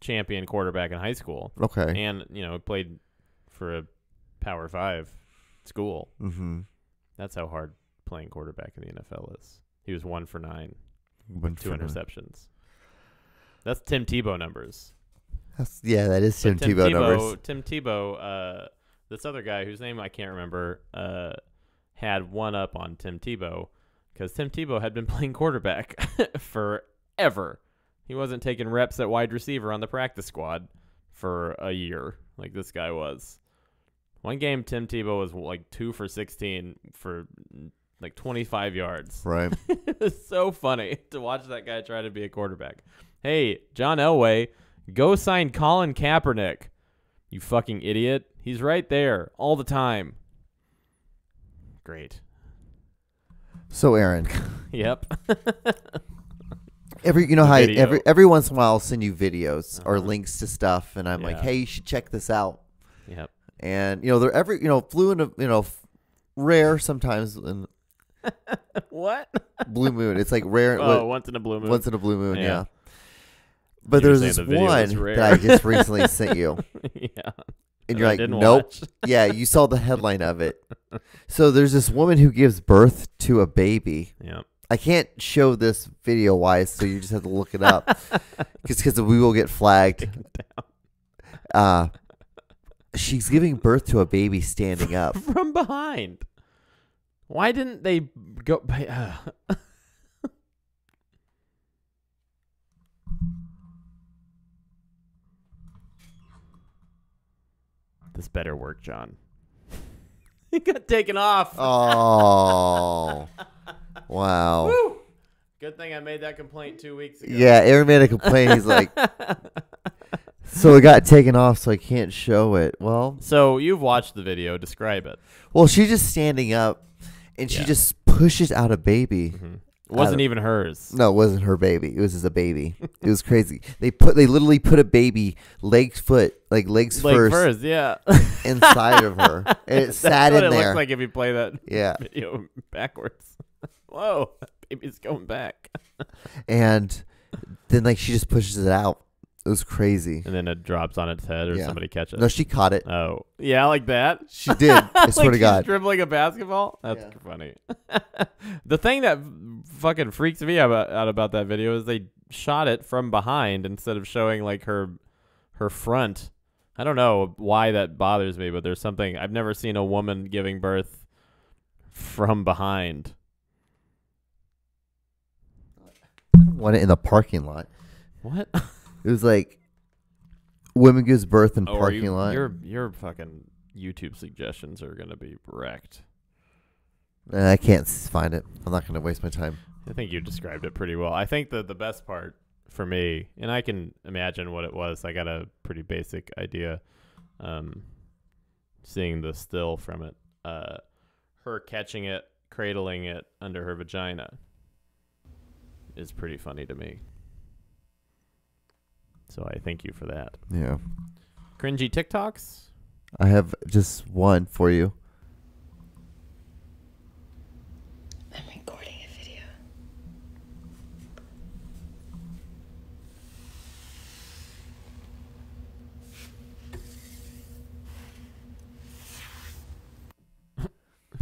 champion quarterback in high school,
Okay.
and you know played for a Power Five school.
mm-hmm.
That's how hard playing quarterback in the NFL is. He was one for nine,
One
two
for nine.
interceptions. That's Tim Tebow numbers.
That's, yeah, that is
So
Tim, Tebow, numbers.
Tim Tebow, uh, this other guy whose name I can't remember, uh, had one up on Tim Tebow because Tim Tebow had been playing quarterback forever. He wasn't taking reps at wide receiver on the practice squad for a year like this guy was. One game, Tim Tebow was like two for 16 for like 25 yards.
Right.
it was so funny to watch that guy try to be a quarterback. Hey, John Elway, go sign Colin Kaepernick. You fucking idiot. He's right there all the time. Great.
So Aaron,
Yep.
Every you know how I-
video.
every every once in a while I'll send you videos or
Uh-huh.
links to stuff, and I'm like,
Yeah.
hey, you should check this out.
yep.
And you know they're every you know flew in a you know f- rare sometimes in
what?
blue moon. It's like rare.
Oh, once in a blue moon.
once in a blue moon, yeah.
Yeah.
But
You were
there's
saying
this
the video was
one
rare.
that I just recently sent you,
yeah.
and you're
I
like,
didn't
nope.
watch.
yeah, you saw the headline of it. So there's this woman who gives birth to a baby.
Yep.
I can't show this video wise, so you just have to look it up, because we will get flagged. Uh, she's giving birth to a baby standing up.
From behind. Why didn't they go? Uh, this better work, John. he got taken off.
Oh, wow.
Woo! Good thing I made that complaint two weeks ago.
Yeah, Aaron made a complaint. He's like, so it got taken off, so I can't show it. Well,
So you've watched the video. Describe it.
well, she's just standing up, and she
Yeah.
just pushes out a baby.
It wasn't even hers.
No, it wasn't her baby. It was just a baby. It was crazy. They put they literally put a baby legs foot like legs
Like
first
first, yeah.
inside of her, and it
That's
sat
what
in
it
there.
looks like if you play that
yeah,
video backwards. Whoa, baby's going back.
and then like she just pushes it out, It was crazy.
and then it drops on its head, or
Yeah.
somebody catches.
No, she caught it.
Oh, yeah, like that.
She did. I swear
like
to
she's
God.
dribbling a basketball. That's
Yeah.
funny. the thing that fucking freaks me out, out about that video is they shot it from behind instead of showing like her her front. I don't know why that bothers me, but there's something I've never seen a woman giving birth from behind.
Want it in the parking lot.
What?
It was like women gives birth in
Oh, are
parking
you,
lot.
Your your fucking YouTube suggestions are gonna be wrecked.
Uh, I can't s- find it. I'm not gonna waste my time.
I think you described it pretty well. I think that the best part for me, and I can imagine what it was. I got a pretty basic idea. Um, seeing the still from it, uh, her catching it, cradling it under her vagina, is pretty funny to me. So I thank you for that.
Yeah.
Cringy TikToks.
I have just one for you.
I'm recording a video.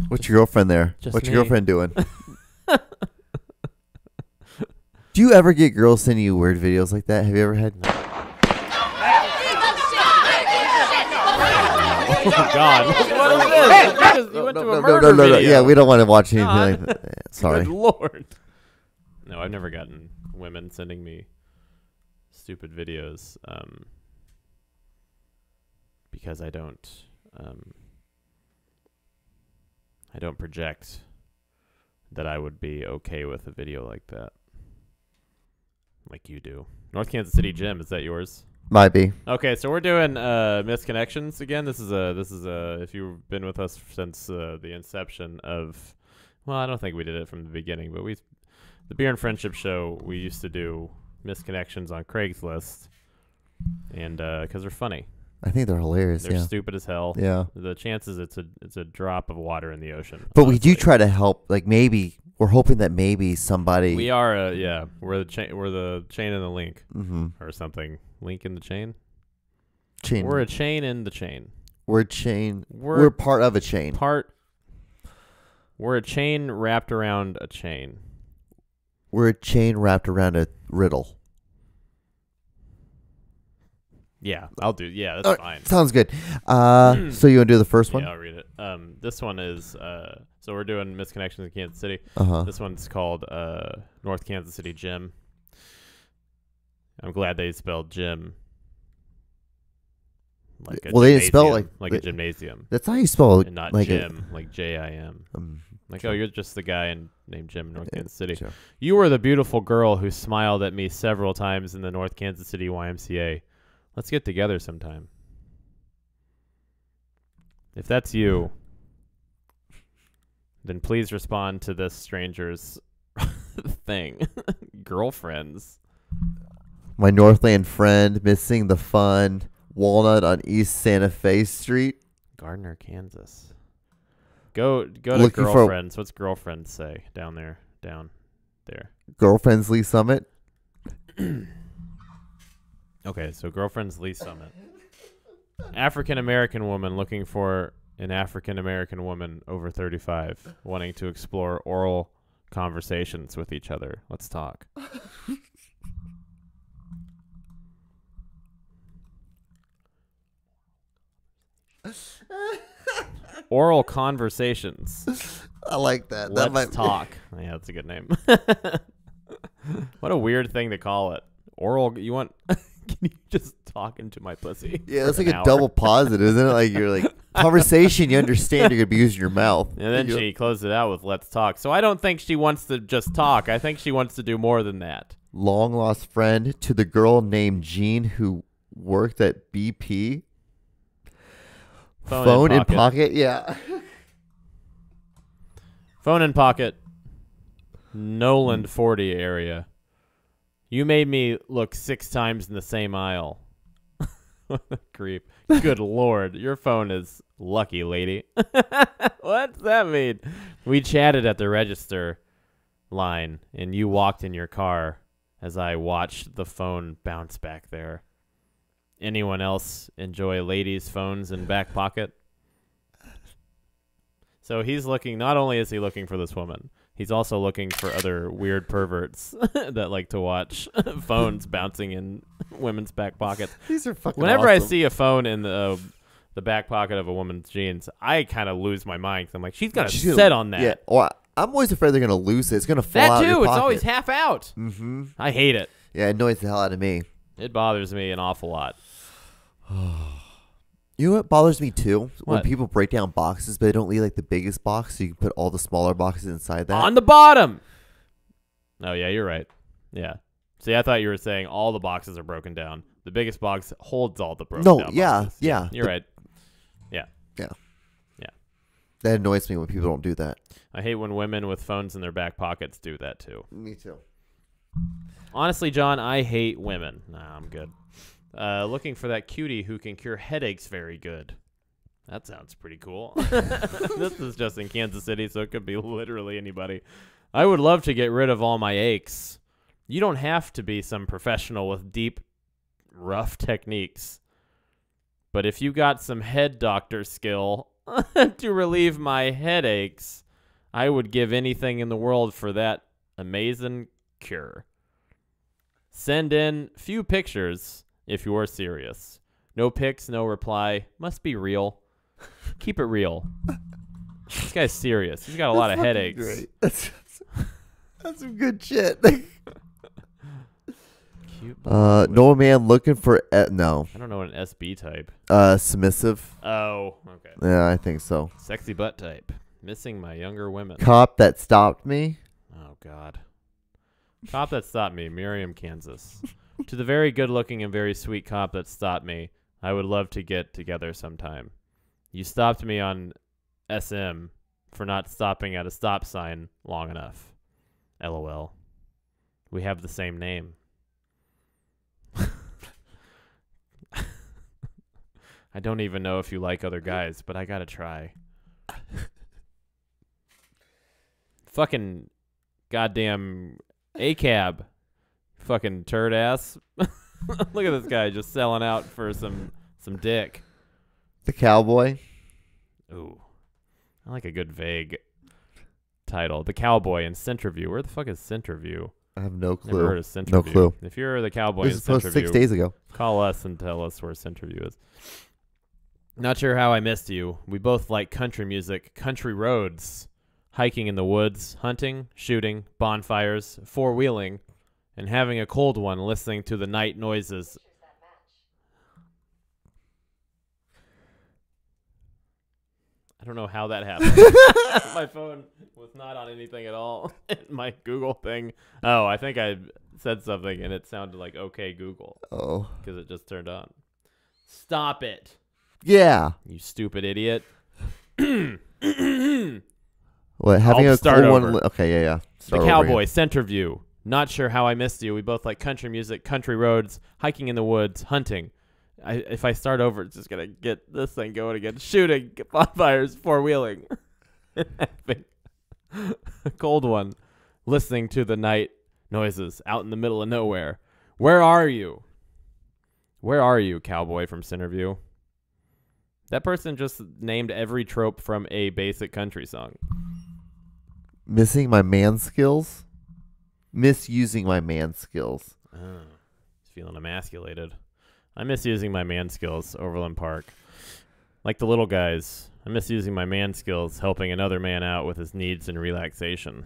What's your girlfriend there?
Just
What's your girlfriend doing? Do you ever get girls sending you weird videos like that? Have you ever had?
Oh God! what is this? You went
no,
to
no,
a
no,
murder
no, no, no.
video.
Yeah, we don't want to watch anything
God.
like that. Sorry.
Good lord. No, I've never gotten women sending me stupid videos um, because I don't um, I don't project that I would be okay with a video like that. Like you do. North Kansas City Gym, is that yours?
Might be.
Okay, so we're doing uh misconnections again. This is a this is a if you've been with us since uh, the inception of well, I don't think we did it from the beginning, but we the Beer and Friendship show we used to do misconnections on Craigslist, and because they're funny,
I think they're hilarious.
they're
yeah.
stupid as hell.
Yeah.
The chances it's a it's a drop of water in the ocean.
But we do try to help. Like maybe we're hoping that maybe somebody.
We are uh, yeah we're the chain we're the chain in the link
Mm-hmm.
or something link in the chain.
Chain.
We're a chain in the chain.
we're a chain.
We're,
We're, part of a chain.
part we're a chain wrapped around a chain
We're a chain wrapped around a riddle.
Yeah i'll do yeah that's
right,
fine
Sounds good. Uh, so you want to do the first one?
yeah i'll read it um this one is uh so we're doing misconnections in kansas city
Uh huh.
this one's called uh north kansas city gym i'm glad they spelled gym like a
Well, they didn't spell
gymnasium,
like-
like a gymnasium
That's how you spell
and not
like a-
Jim, like J I M.
um,
Like, oh, you're just the guy in, named Jim in North
Yeah,
Kansas City.
sure.
You were the beautiful girl who smiled at me several times in the North Kansas City YMCA. Let's get together sometime. If that's you, then please respond to this stranger's thing. Girlfriends.
my Northland friend missing the fun. Walnut on East Santa Fe Street.
Gardner, Kansas. Go go to
Looking for-
girlfriends. What's girlfriends say down there? Down there.
Girlfriends Lee Summit.
Okay, so girlfriends Lee Summit. African American woman looking for an African American woman over 35 wanting to explore oral conversations with each other. Let's talk. oral conversations.
I like that.
Let's
that might
talk. Yeah, that's a good name. what a weird thing to call it. Oral. You want? Can you just talk into my pussy?
Yeah, that's like a
hour?
double positive, isn't it? Like you're like conversation. You understand you're gonna be using your mouth.
And then she closed it out with "Let's talk." So I don't think she wants to just talk. I think she wants to do more than that.
long lost friend to the girl named Jean who worked at BP.
Phone, in, pocket.
pocket. Yeah.
Phone in pocket. Noland 40 area. You made me look six times in the same aisle. creep. Good lord. Your phone is lucky, lady. What's that mean? We chatted at the register line and you walked in your car as I watched the phone bounce back there. Anyone else enjoy ladies' phones in back pocket? So he's looking. Not only is he looking for this woman, he's also looking for other weird perverts that like to watch phones bouncing in women's back pockets.
These are fucking.
Whenever I see a phone in the uh, the back pocket of a woman's jeans, I kind of lose my mind. 'cause I'm like, she's gonna
She's gonna-
sit on that.
Yeah. Well, I'm always afraid they're gonna lose it. It's gonna fall
that
out.
too.
Your
It's always half out.
Mm-hmm.
I hate it.
Yeah, it annoys the hell out of me.
It bothers me an awful lot.
You know what bothers me too? When
What?
people break down boxes, but they don't leave like the biggest box, so you can put all the smaller boxes inside that.
On the bottom. Oh yeah, you're right. Yeah. See, I thought you were saying all the boxes are broken down. The biggest box holds all the broken
No,
down
yeah,
boxes.
yeah.
You're right.
that annoys me when people don't do that.
I hate when women with phones in their back pockets do that too.
Me too.
Honestly, John, I hate women. Nah, I'm good. Uh, looking for that cutie who can cure headaches very good. That sounds pretty cool. this is just in Kansas City, so it could be literally anybody. I would love to get rid of all my aches. You don't have to be some professional with deep, rough techniques. But if you got some head doctor skill to relieve my headaches, I would give anything in the world for that amazing cure. Send in few pictures if you're serious. No pics, no reply. Must be real. Keep it real. This guy's serious. He's got a lot of headaches.
Great. That's, that's some good shit. Uh, no man looking for e- no.
I don't know what an SB type.
Uh, submissive.
Oh, okay.
Yeah, I think so.
Sexy butt type. Missing my younger women.
Cop that stopped me.
Oh God. Cop that stopped me, Merriam, Kansas. To the very good looking and very sweet cop that stopped me, I would love to get together sometime. You stopped me on SM for not stopping at a stop sign long enough. LOL. We have the same name. I don't even know if you like other guys, but I gotta try. Fucking goddamn A cab. Fucking turd ass. Look at this guy just selling out for some some dick.
The cowboy.
Ooh. I like a good vague title. The Cowboy in Centerview. Where the fuck is Centerview?
I have no clue.
Never heard of Centerview.
No clue.
If you're the Cowboy
This
in
was posted
Centerview,
six days ago.
call us and tell us where Centerview is. Not sure how I missed you. We both like country music, country roads, hiking in the woods, hunting, shooting, bonfires, four wheeling, and having a cold one listening to the night noises. I don't know how that happened. My phone was not on anything at all. My Google thing. Oh, I think I said something and it sounded like okay Google
Oh.
because it just turned on. Stop it,
Yeah.
you stupid idiot.
What? Having
I'll
a
start
cold one.
over.
li- Okay. Yeah. Yeah.
The
Start over
Cowboy, Centerview. Not sure how I missed you. We both like country music, country roads, hiking in the woods, hunting. I, if I start over, it's just gonna get this thing going again. Shooting, bonfires, four wheeling. a cold one. Listening to the night noises out in the middle of nowhere. Where are you? Where are you, cowboy from Centerview? That person just named every trope from a basic country song.
Missing my man skills. Misusing my man skills.
Oh, feeling emasculated. I'm misusing my man skills, Overland Park. Like the little guys, I'm misusing my man skills, helping another man out with his needs and relaxation.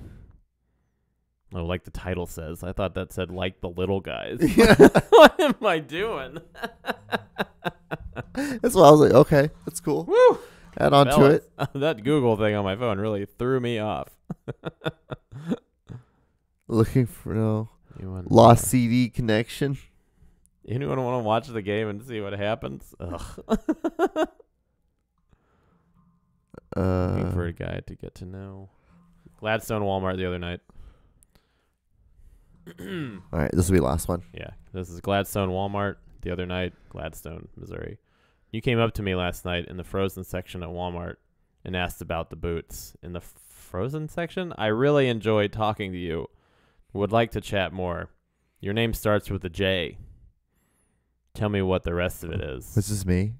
Oh, like the title says. I thought that said like the little guys. what am I doing?
That's why I was like, okay, that's cool.
Woo!
Add on to it.
that Google thing on my phone really threw me off.
Looking for no
Anyone,
lost CD connection.
Anyone want to watch the game and see what happens? Ugh. Looking
Uh,
for a guy to get to know. Gladstone Walmart the other night.
all right, this will be the last one.
Yeah, this is Gladstone Walmart the other night, Gladstone, Missouri. You came up to me last night in the frozen section at Walmart and asked about the boots. In the frozen section? I really enjoyed talking to you. Would like to chat more. Your name starts with a J. Tell me what the rest of it is.
This is me.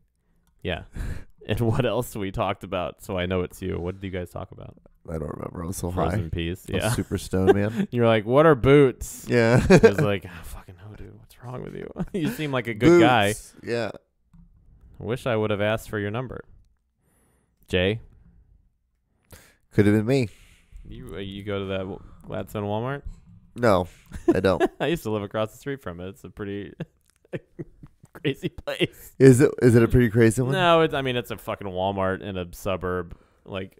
Yeah. and what else we talked about so I know it's you. What did you guys talk about?
I don't remember. I'm so
Frozen
high.
peas.
I'm
Yeah.
super stoned, man.
You're like, what are boots?
yeah.
I was like, oh, fucking no, dude. What's wrong with you? you seem like a good guy.
Boots. Yeah.
I wish I would have asked for your number. Jay,
Could have been me.
you uh, you go to that W- Gladstone Walmart?
No, I don't.
I used to live across the street from it. It's a pretty crazy place.
is it? Is it a pretty crazy one?
No, it's I mean it's a fucking Walmart in a suburb like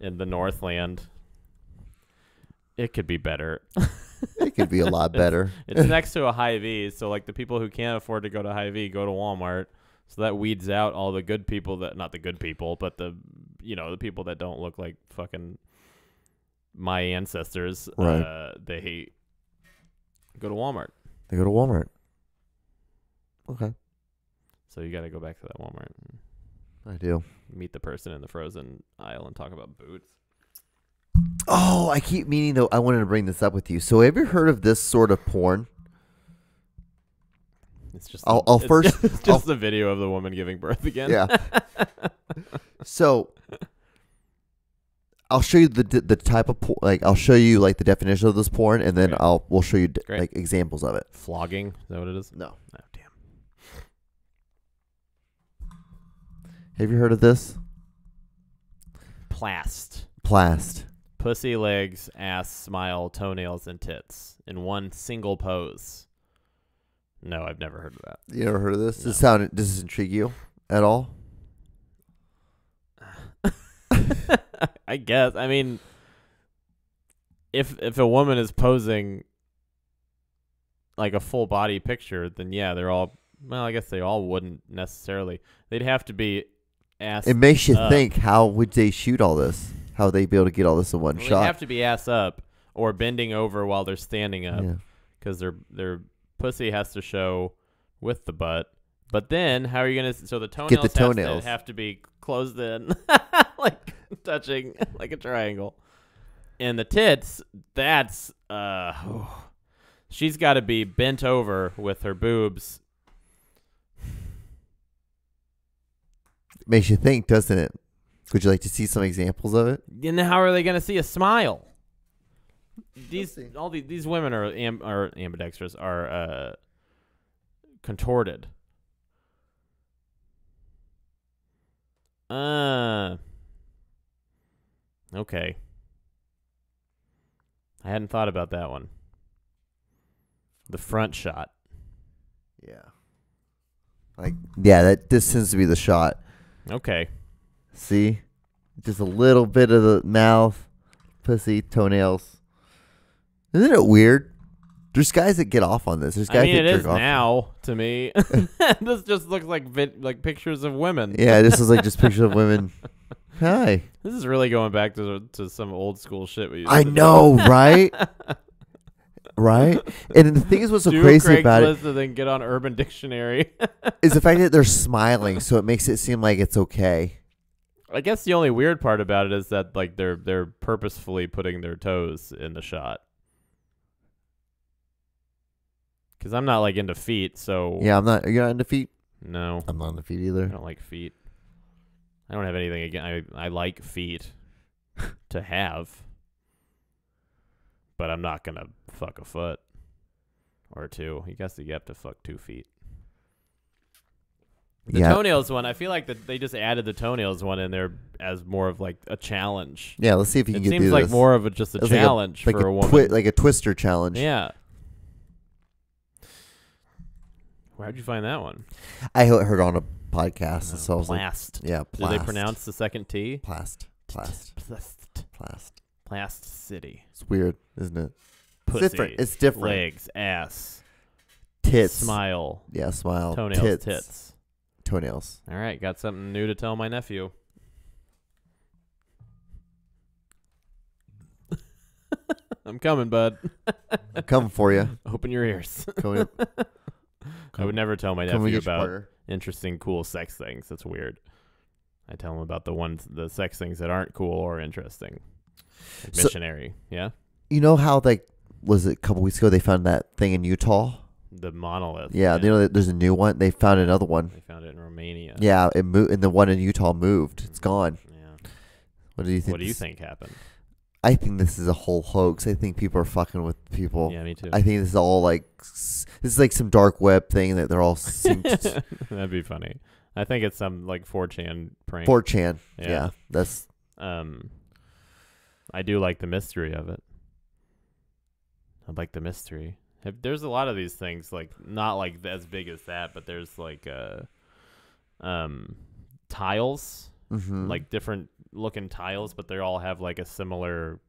in the Northland. It could be better.
It could be a lot better.
It's next to a Hy-Vee, so like the people who can't afford to go to Hy-Vee go to Walmart. So that weeds out all the good people that not the good people, but the you know, the people that don't look like fucking my ancestors.
Right.
Uh, they go to Walmart.
They go to Walmart. Okay,
So you got to go back to that Walmart. and
I do.
Meet the person in the frozen aisle and talk about boots.
Oh, I keep meaning though. I wanted to bring this up with you. So, have you heard of this sort of porn?
It's just
I'll- I'll
it's
first-
just,
I'll-
the video of the woman giving birth again.
Yeah. So, I'll show you the the type of por- like I'll show you like the definition of this porn, and then. I'll we'll show you
Great.
like examples of it.
Flogging, is that what it is?
No.
Oh damn.
Have you heard of this?
Plast.
Plast.
Pussy, legs, ass, smile, toenails, and tits in one single pose. No, I've never heard of that.
You ever heard of this? Does
No.
this sound does this intrigue you at all?
I guess. I mean, if if a woman is posing like a full body picture, then yeah, they're all. Well, I guess they all wouldn't necessarily. They'd have to be ass.
It makes you
up.
think how would they shoot all this? How would they be able to get all this in one
Well, They have to be ass up or bending over while they're standing up
yeah.
because their their pussy has to show with the butt. But then, how are you gonna? So the toenails, has to-
toenails.
have to be closed in, like touching like a triangle. And the tits, that's uh, she's got to be bent over with her boobs.
Makes you think, doesn't it? Would you like to see some examples of it?
And how are they gonna see a smile? These all these these women are am, are ambidextrous are uh contorted. Uh Okay. I hadn't thought about that one. The front shot.
Yeah. Like yeah, that this tends to be the shot.
Okay.
See, just a little bit of the mouth, pussy, toenails. Isn't it weird? There's guys that get off on this. There's guys
I mean,
that
it
jerk
is
off.
now to me. this just looks like like pictures of women.
Yeah, this is like just pictures of women. Hi.
This is really going back to to some old school shit we used
I
to do.
know, right? right? And the thing is, what's so
Do
crazy about it
and then get on Urban Dictionary.
is the fact that they're smiling, so it makes it seem like it's okay.
I guess the only weird part about it is that like they're they're purposefully putting their toes in the shot. Cuz I'm not like into feet, so
Yeah, I'm not. You're you not into feet?
no.
I'm not into feet either.
I don't like feet. I don't have anything against I I like feet to have. But I'm not going to fuck a foot or two. I guess you have to fuck two feet. The
Yeah.
toenails one, I feel like that they just added the toenails one in there as more of like a challenge.
Yeah, let's see if you
It
can get
it.
It seems
like
this.
more of a just a
It's like a-
challenge
like
for
a
a woman.
twi- like a twister challenge.
yeah. Where'd you find that one?
I heard on a podcast. so I was like,
Plast.
yeah,
Do they pronounce the second T?
plast? Plast.
Plast.
Plast.
Plast City.
It's weird, isn't it?
Pussy.
It's different. It's different.
Legs, ass,
Tits.
smile,
Yeah, smile.
toenails,
tits.
tits.
Toenails.
All right, got something new to tell my nephew. I'm coming, bud.
I'm coming for you.
Open your ears.
Up.
I would never tell my nephew about. Interesting, cool sex things. That's weird. I tell him about the ones, the sex things that aren't cool or interesting. Like
So-
missionary, yeah.
You know how like was it a couple weeks ago they found that thing in Utah.
The monolith.
Yeah, you know there's a new one. They found another one.
They found it in Romania.
Yeah, it moved, and the one in Utah moved. It's gone.
Yeah.
What do you think?
What do you think happened?
I think this is a whole hoax. I think people are fucking with people.
Yeah, me too.
I think this is all like this is like some dark web thing that they're all synced.
That'd be funny. I think it's some like 4chan prank.
4chan.
Yeah.
Yeah. that's
um, I do like the mystery of it. I like the mystery. There's a lot of these things, like not like as big as that, but there's like uh, um, tiles,
mhm.
like different looking tiles, but they all have like a similar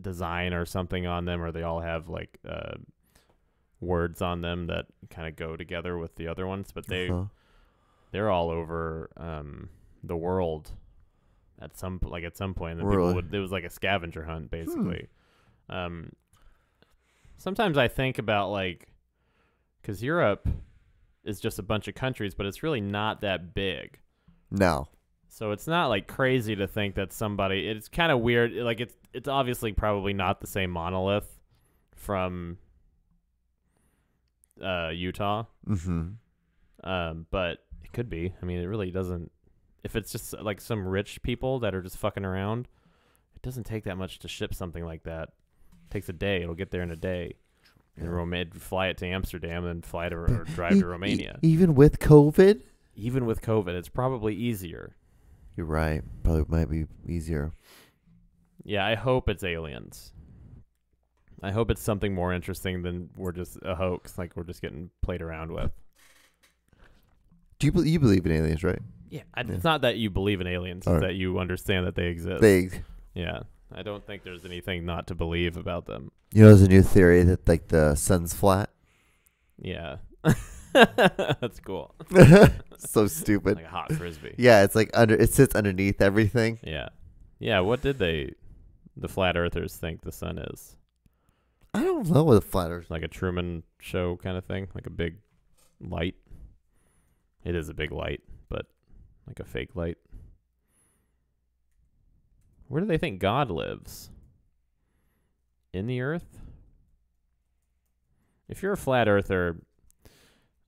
design or something on them, or they all have like uh, words on them that kind of go together with the other ones. But they
Uh-huh.
they're all over um, the world at some like at some point. And then people would, it was like a scavenger hunt basically. Um, sometimes I think about like because Europe is just a bunch of countries, but it's really not that big.
no.
So it's not like crazy to think that somebody. It's kind of weird. Like it's it's obviously probably not the same monolith from uh, Utah,
Mm-hmm.
um, but it could be. I mean, it really doesn't. If it's just like some rich people that are just fucking around, it doesn't take that much to ship something like that. It takes a day. It'll get there in a day. And Roma- fly it to Amsterdam and fly to or drive to Romania.
even with COVID.
Even with COVID, it's probably easier.
You're right. Probably might be easier.
Yeah, I hope it's aliens. I hope it's something more interesting than we're just a hoax, like we're just getting played around with.
Do you bel you believe in aliens, right?
Yeah, I,
Yeah.
it's not that you believe in aliens; it's
Alright.
that you understand that they exist.
They,
yeah, I don't think there's anything not to believe about them.
you know, there's a new theory that like the sun's flat.
Yeah, that's cool.
so stupid.
Like a hot frisbee.
Yeah, it's like under it sits underneath everything.
Yeah, yeah. What did they, the flat earthers, think the sun is?
I don't know what a flat Earth.
like a Truman show kind of thing, like a big light. It is a big light, but like a fake light. Where do they think God lives? In the earth? If you're a flat earther,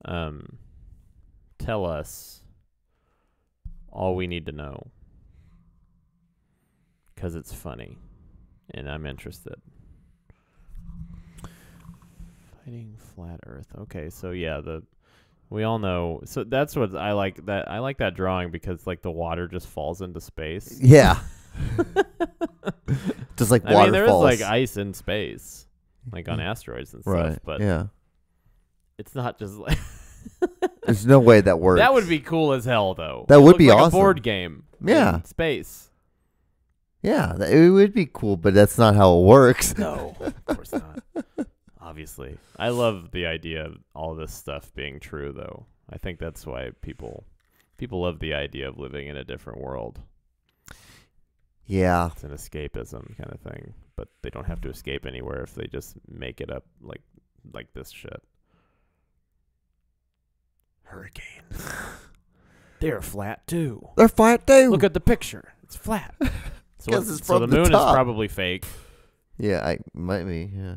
um tell us all we need to know. Cuz it's funny and I'm interested. Fighting flat Earth. Okay, so yeah, the we all know. So that's what I like. That I like that drawing because like the water just falls into space.
Yeah. Just like
I mean, there is
waterfalls.
like ice in space, like on asteroids and stuff.
right.
But
yeah.
it's not just like
There's no way that works.
that would be cool as hell, though.
That
It
would
looked
be
like
awesome.
A board game.
Yeah.
in space.
Yeah, that, it would be cool, but that's not how it works.
No, of course not. Obviously, I love the idea of all this stuff being true, though. I think that's why people people love the idea of living in a different world.
Yeah.
It's an escapism kind of thing, but they don't have to escape anywhere if they just make it up like like this shit. Hurricane. They're flat too.
They're flat too.
Look at the picture. It's flat. So,
'Cause
what-
it's
so
from
the
the
moon
top.
is probably fake.
yeah, I might be. Yeah.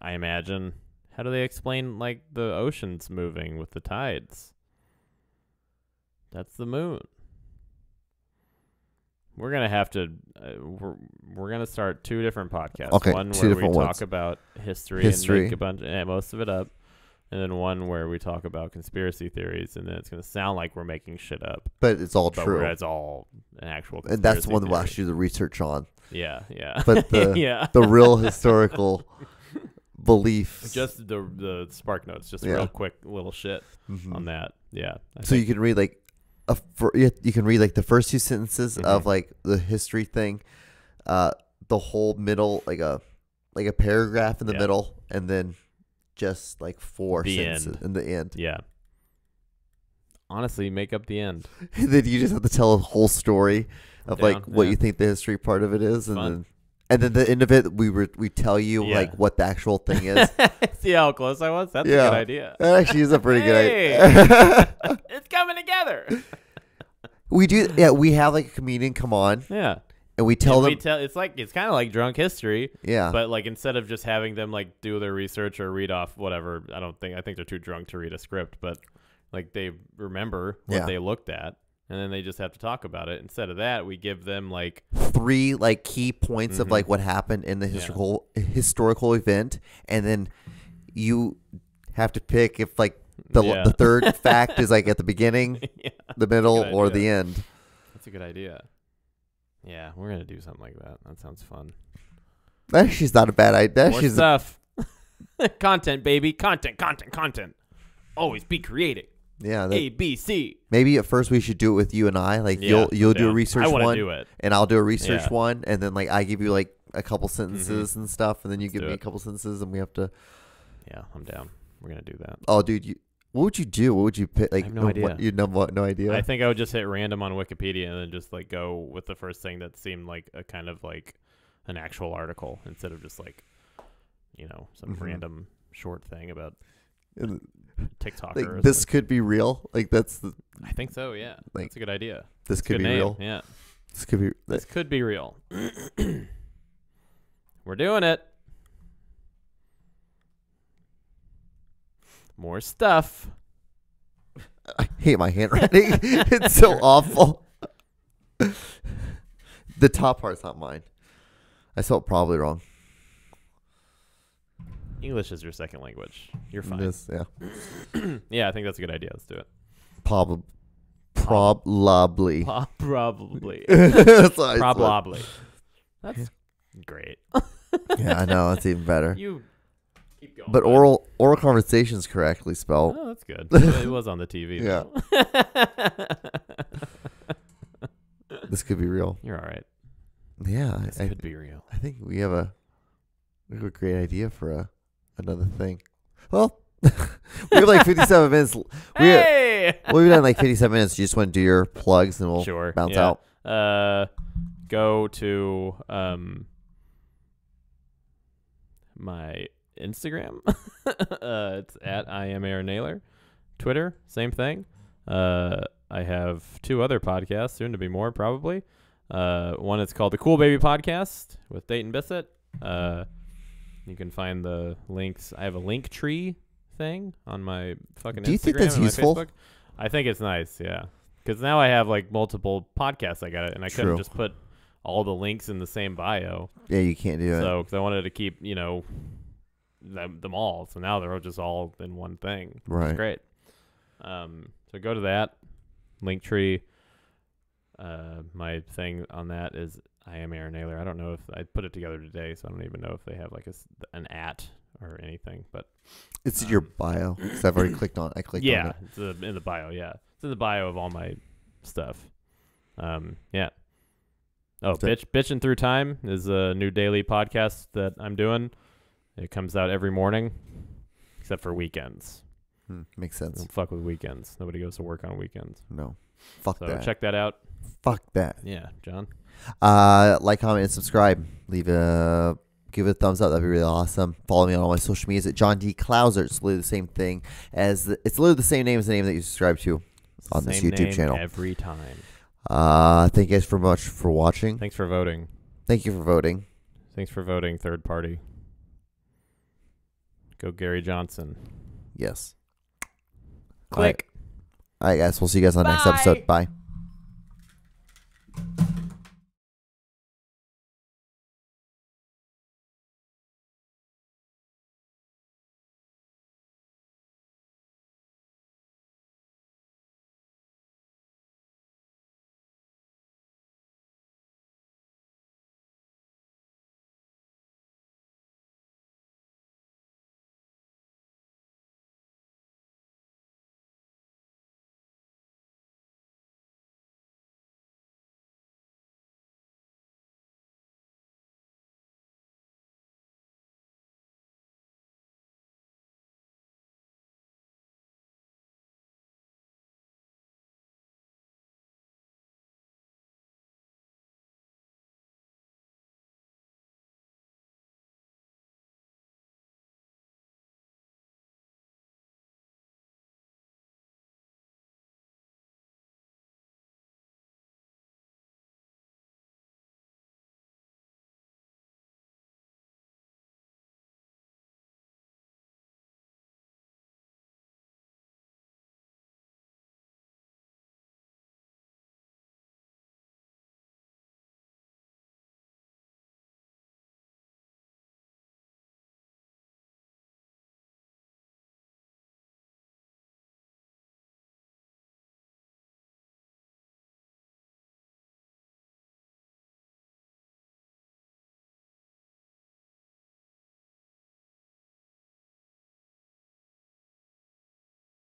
I imagine. How do they explain like the oceans moving with the tides? That's the moon. We're gonna have to. Uh, we're we're gonna start two different podcasts.
Okay,
one
two
where we
different
talk
ones.
about history,
History.
and make a bunch, eh, most of it up, and then one where we talk about conspiracy theories, and then it's gonna sound like we're making shit up,
But it's all
but
true.
it's all an actual.
and that's the one that we'll actually do the research on.
Yeah, yeah.
But the-
yeah,
The real historical beliefs.
just the the spark notes, just
Yeah.
real quick little shit
Mhm.
on that. Yeah. I
So you can read like a you can read like the first two sentences of
Mhm.
like the history thing, uh, the whole middle like a like a paragraph in the
Yeah.
middle, and then just like four
The
sentences
end.
in the end.
Yeah. Honestly, make up the end.
And then you just have to tell a whole story of
Down,
like what
yeah.
you think the history part of it is, and
Fun.
then and then the end of it we re- we tell you
Yeah.
like what the actual thing is.
See how close I was? That's
Yeah.
a good idea.
that actually is a pretty
Hey.
good idea.
it's coming together.
we do, yeah. We have like a comedian come on,
Yeah.
And we tell
And
them,
we tell it's like it's kind of like drunk history,
yeah,
but like instead of just having them like do their research or read off whatever, I don't think I think they're too drunk to read a script, but like they remember what
Yeah.
they looked at, and then they just have to talk about it. Instead of that, we give them like
three like key points of
Mhm.
like what happened in the
Yeah.
historical historical event, and then you have to pick if like the
Yeah.
the third fact is like at the beginning, the middle, or the end.
that's a good idea. Yeah, we're gonna do something like that. That sounds fun.
That actually's not a bad idea. That
More
actually's
stuff, content, baby, content, content, content. Always be creative.
yeah. That,
A B C.
maybe at first we should do it with you and I. Like
Yeah,
you'll you'll do a research
I
one,
do it.
and I'll do a research
Yeah. Mm-hmm.
one, and then like I give you like a couple sentences and stuff, and then you
Let's
give me a couple sentences, and we have to.
Yeah, I'm down. We're gonna do that.
Oh, dude, you. What would you do? What would you pick? Like,
no
what-
idea.
You what? No idea.
I think I would just hit random on Wikipedia and then just like go with the first thing that seemed like a kind of like an actual article instead of just like you know some
Mhm.
random short thing about
And,
TikTok.
like
or
this could be real. Like that's the.
I think so. Yeah,
like,
that's a good idea.
This
a
could be
name.
real.
Yeah,
This could be.
this could be real. We're doing it. More stuff.
I hate my handwriting. it's so awful. the top part's not mine. I spelled probably wrong.
English is your second language. You're fine.
This, yeah.
yeah, I think that's a good idea. Let's do it.
Prob- probably.
Probably.
That's what I said.
Probably. That's great.
Yeah, I know. It's even better.
You keep going.
But oral oral conversations correctly spelled.
Oh, that's good. it was on the TV.
Yeah. This could be real.
You're all right.
Yeah,
This
I, I,
could be real.
I think we have a we have a great idea for a another thing. Well, we have like 57 minutes. We
hey!
we've done like 57 minutes. You just want to do your plugs and we'll
sure.
bounce
yeah.
out.
Uh, go to um my Instagram. uh, it's at I am Aaron Naylor. Twitter, same thing. Uh, I have two other podcasts, soon to be more probably. Uh, one is called the Cool Baby Podcast with Dayton Bissett. Uh, you can find the links. I have a Linktree thing on my fucking
Do you
Instagram
think that's useful?
Facebook. I think it's nice, yeah. Because now I have like multiple podcasts I got it, and I
True.
couldn't just put all the links in the same bio.
Yeah, you can't do it.
So, because I wanted to keep, you know, them, them all. So now they're all just all in one thing.
Right.
is great. Um, so go to that Linktree. Uh, my thing on that is I am Aaron Naylor. I don't know if I put it together today, so I don't even know if they have like a an at or anything. But
it's in your
um,
bio. Because I've already clicked on. I clicked on
yeah,
it.
it's uh, in the bio. Yeah, it's in the bio of all my stuff. Um, yeah. Oh, bitch, bitching through time is a new daily podcast that I'm doing. It comes out every morning, except for weekends.
Hmm, makes sense.
don't fuck with weekends. Nobody goes to work on weekends.
No, fuck
So
that.
check that out.
Fuck that.
Yeah, John.
Uh, like, comment, and subscribe. Leave a give it a thumbs up. That'd be really awesome. Follow me on all my social medias at John D Clouser. It's literally the same thing as the, it's literally the same name as the name that you subscribe to on this YouTube
name
channel.
every time.
Uh, thank you guys for much for watching.
Thanks for voting.
Thank you for voting.
Thanks for voting. Third party. Go Gary Johnson.
Yes. All right.
Click.
All right, guys. We'll see you guys on the next
Bye.
episode. Bye.